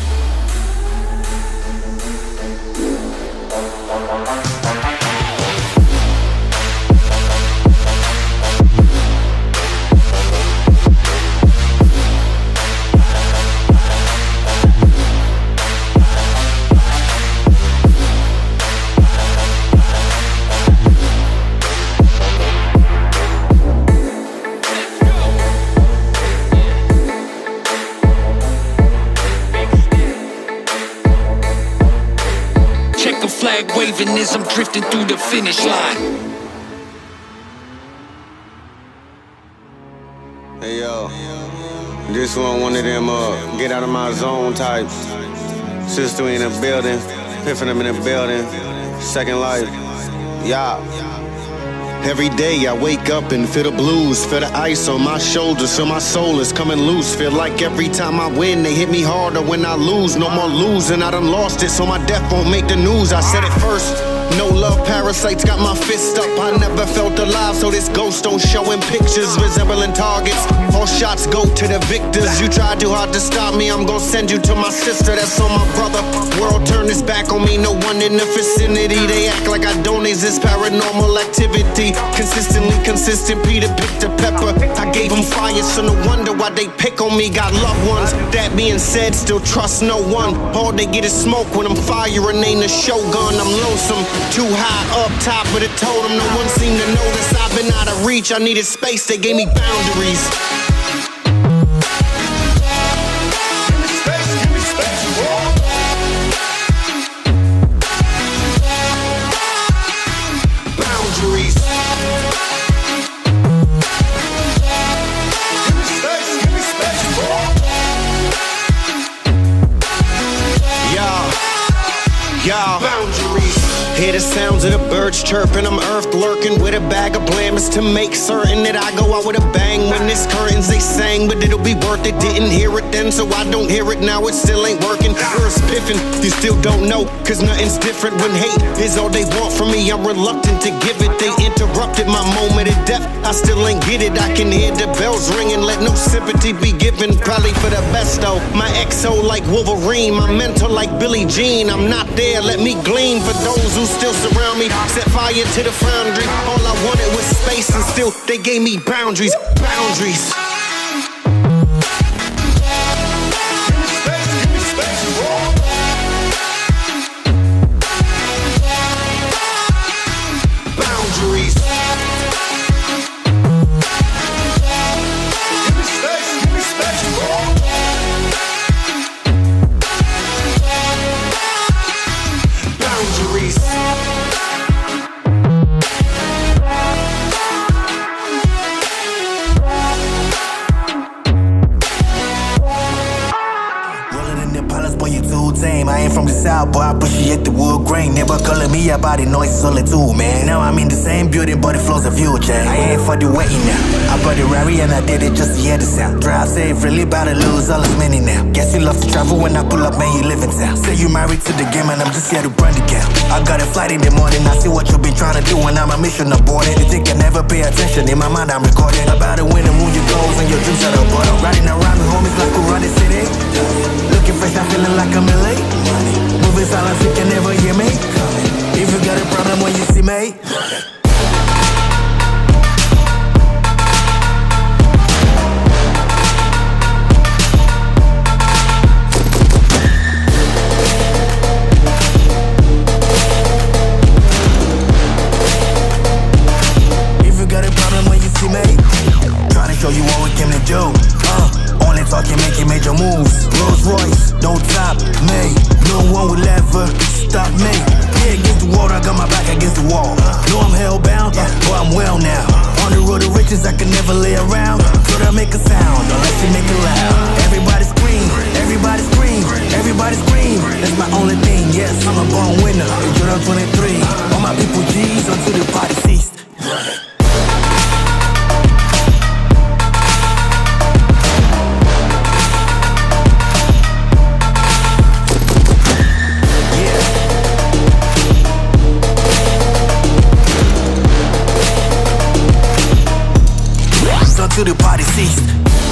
Waving as I'm drifting through the finish line. Hey yo, this one one of them uh get out of my zone types. Sister in the building, piffing them in the building. Second life, yeah. Every day I wake up and feel the blues, feel the ice on my shoulders, feel my soul is coming loose. Feel like every time I win, they hit me harder when I lose. No more losing, I done lost it, so my death won't make the news. I said it first. No love parasites got my fist up. I never felt alive, so this ghost don't show in pictures resembling targets. All shots go to the victors. You try too hard to stop me, I'm gonna send you to my sister. That's on my brother. World turned its back on me, no one in the vicinity. They act like I don't exist. Paranormal activity, consistently consistent. Peter picked a pepper. I gave them fire, so no wonder why they pick on me. Got loved ones. That being said, still trust no one. All they get is smoke when I'm firing. Ain't a shogun. I'm lonesome. Too high up top of the totem. No one seemed to notice I've been out of reach. I needed space. They gave me boundaries. Boundaries. Sounds of the birds chirping. I'm earth lurking with a bag of blamers to make certain that I go out with a bang. When this curtains they sang, but it'll be worth it. Didn't hear it then, so I don't hear it now. It still ain't working. Earth's piffing. You still don't know, cause nothing's different when hate is all they want from me. I'm reluctant to give it. They interrupted my moment of death. I still ain't get it. I can hear the bells ringing. Let no sympathy be given. Probably for the best though. My exo like Wolverine. My mentor like Billie Jean. I'm not there. Let me glean for those who still me. Set fire to the foundry. All I wanted was space, and still they gave me. Boundaries. Boundaries. Never calling me about it, noise solitude, man. Now I'm in the same building, but it flows a fuel chain. I ain't for the waiting now. I bought the Rari and I did it just to hear the sound. Drive safe, really about to lose all his money now. Guess you love to travel when I pull up, man, you live in town. Say you married to the game and I'm just here to run the game. I got a flight in the morning, I see what you been trying to do when I'm a mission aborted. You think I never pay attention, in my mind I'm recording. About to win and move your goals and your dreams are the bottom. Riding around with homies like we run the city. Looking fresh, I'm feeling like I'm in late. Silence, you can never hear me. If you got a problem when you see me. Rolls Royce, don't top me. No one will ever stop me. Yeah, against the wall, I got my back against the wall. Know I'm hellbound, uh, but I'm well now. On the road to riches, I can never lay around. Could I make a sound unless you make it loud? Everybody scream, everybody scream, everybody scream. That's my only thing. Yes, I'm a born winner. In Jordan 23, all my people G's until the party ceased. Until the party ceased.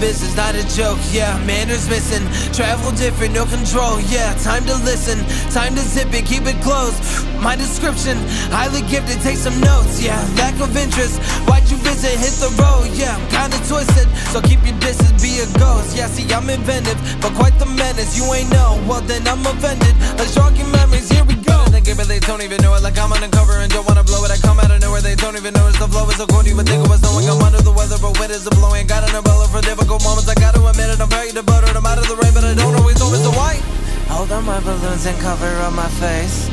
Business, not a joke. Yeah, manners missing, travel different, no control. Yeah, time to listen, time to zip it, keep it closed. My description, highly gifted, take some notes. Yeah, lack of interest, why'd you visit? Hit the road. Yeah, I'm kinda twisted, so keep your distance, be a ghost. Yeah, see, I'm inventive, but quite the menace. You ain't know, well then I'm offended. Let's jog your memories, here we go. Give it, they don't even know it. Like I'm undercover and don't wanna blow it. I come out of nowhere, they don't even notice the flow is so cold. You would think it was knowing I'm under the weather, but wind is blowing. Got an umbrella for difficult moments. I gotta admit it, I'm very devoted. I'm out of the rain, but I don't always know it's the white. Hold on my balloons and cover up my face.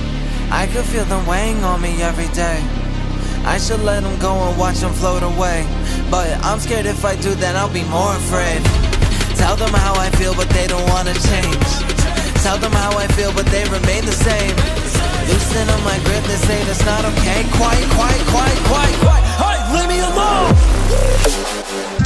I could feel them weighing on me every day. I should let them go and watch them float away. But I'm scared if I do, then I'll be more afraid. Tell them how I feel, but they don't wanna change. Tell them how I feel, but they remain the same. Loosen on my grip, they say that's not okay. Quiet, quiet, quiet, quiet, quiet. Hey, leave me alone!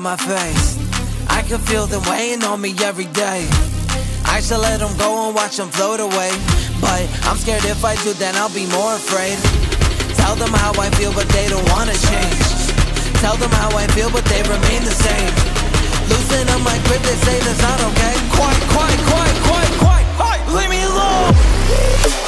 my face. I can feel them weighing on me every day. I should let them go and watch them float away. But I'm scared if I do, then I'll be more afraid. Tell them how I feel, but they don't wanna change. Tell them how I feel, but they remain the same. Loosen up my grip, they say that's not okay. Quiet, quiet, quiet, quiet, quiet, quiet, leave me alone.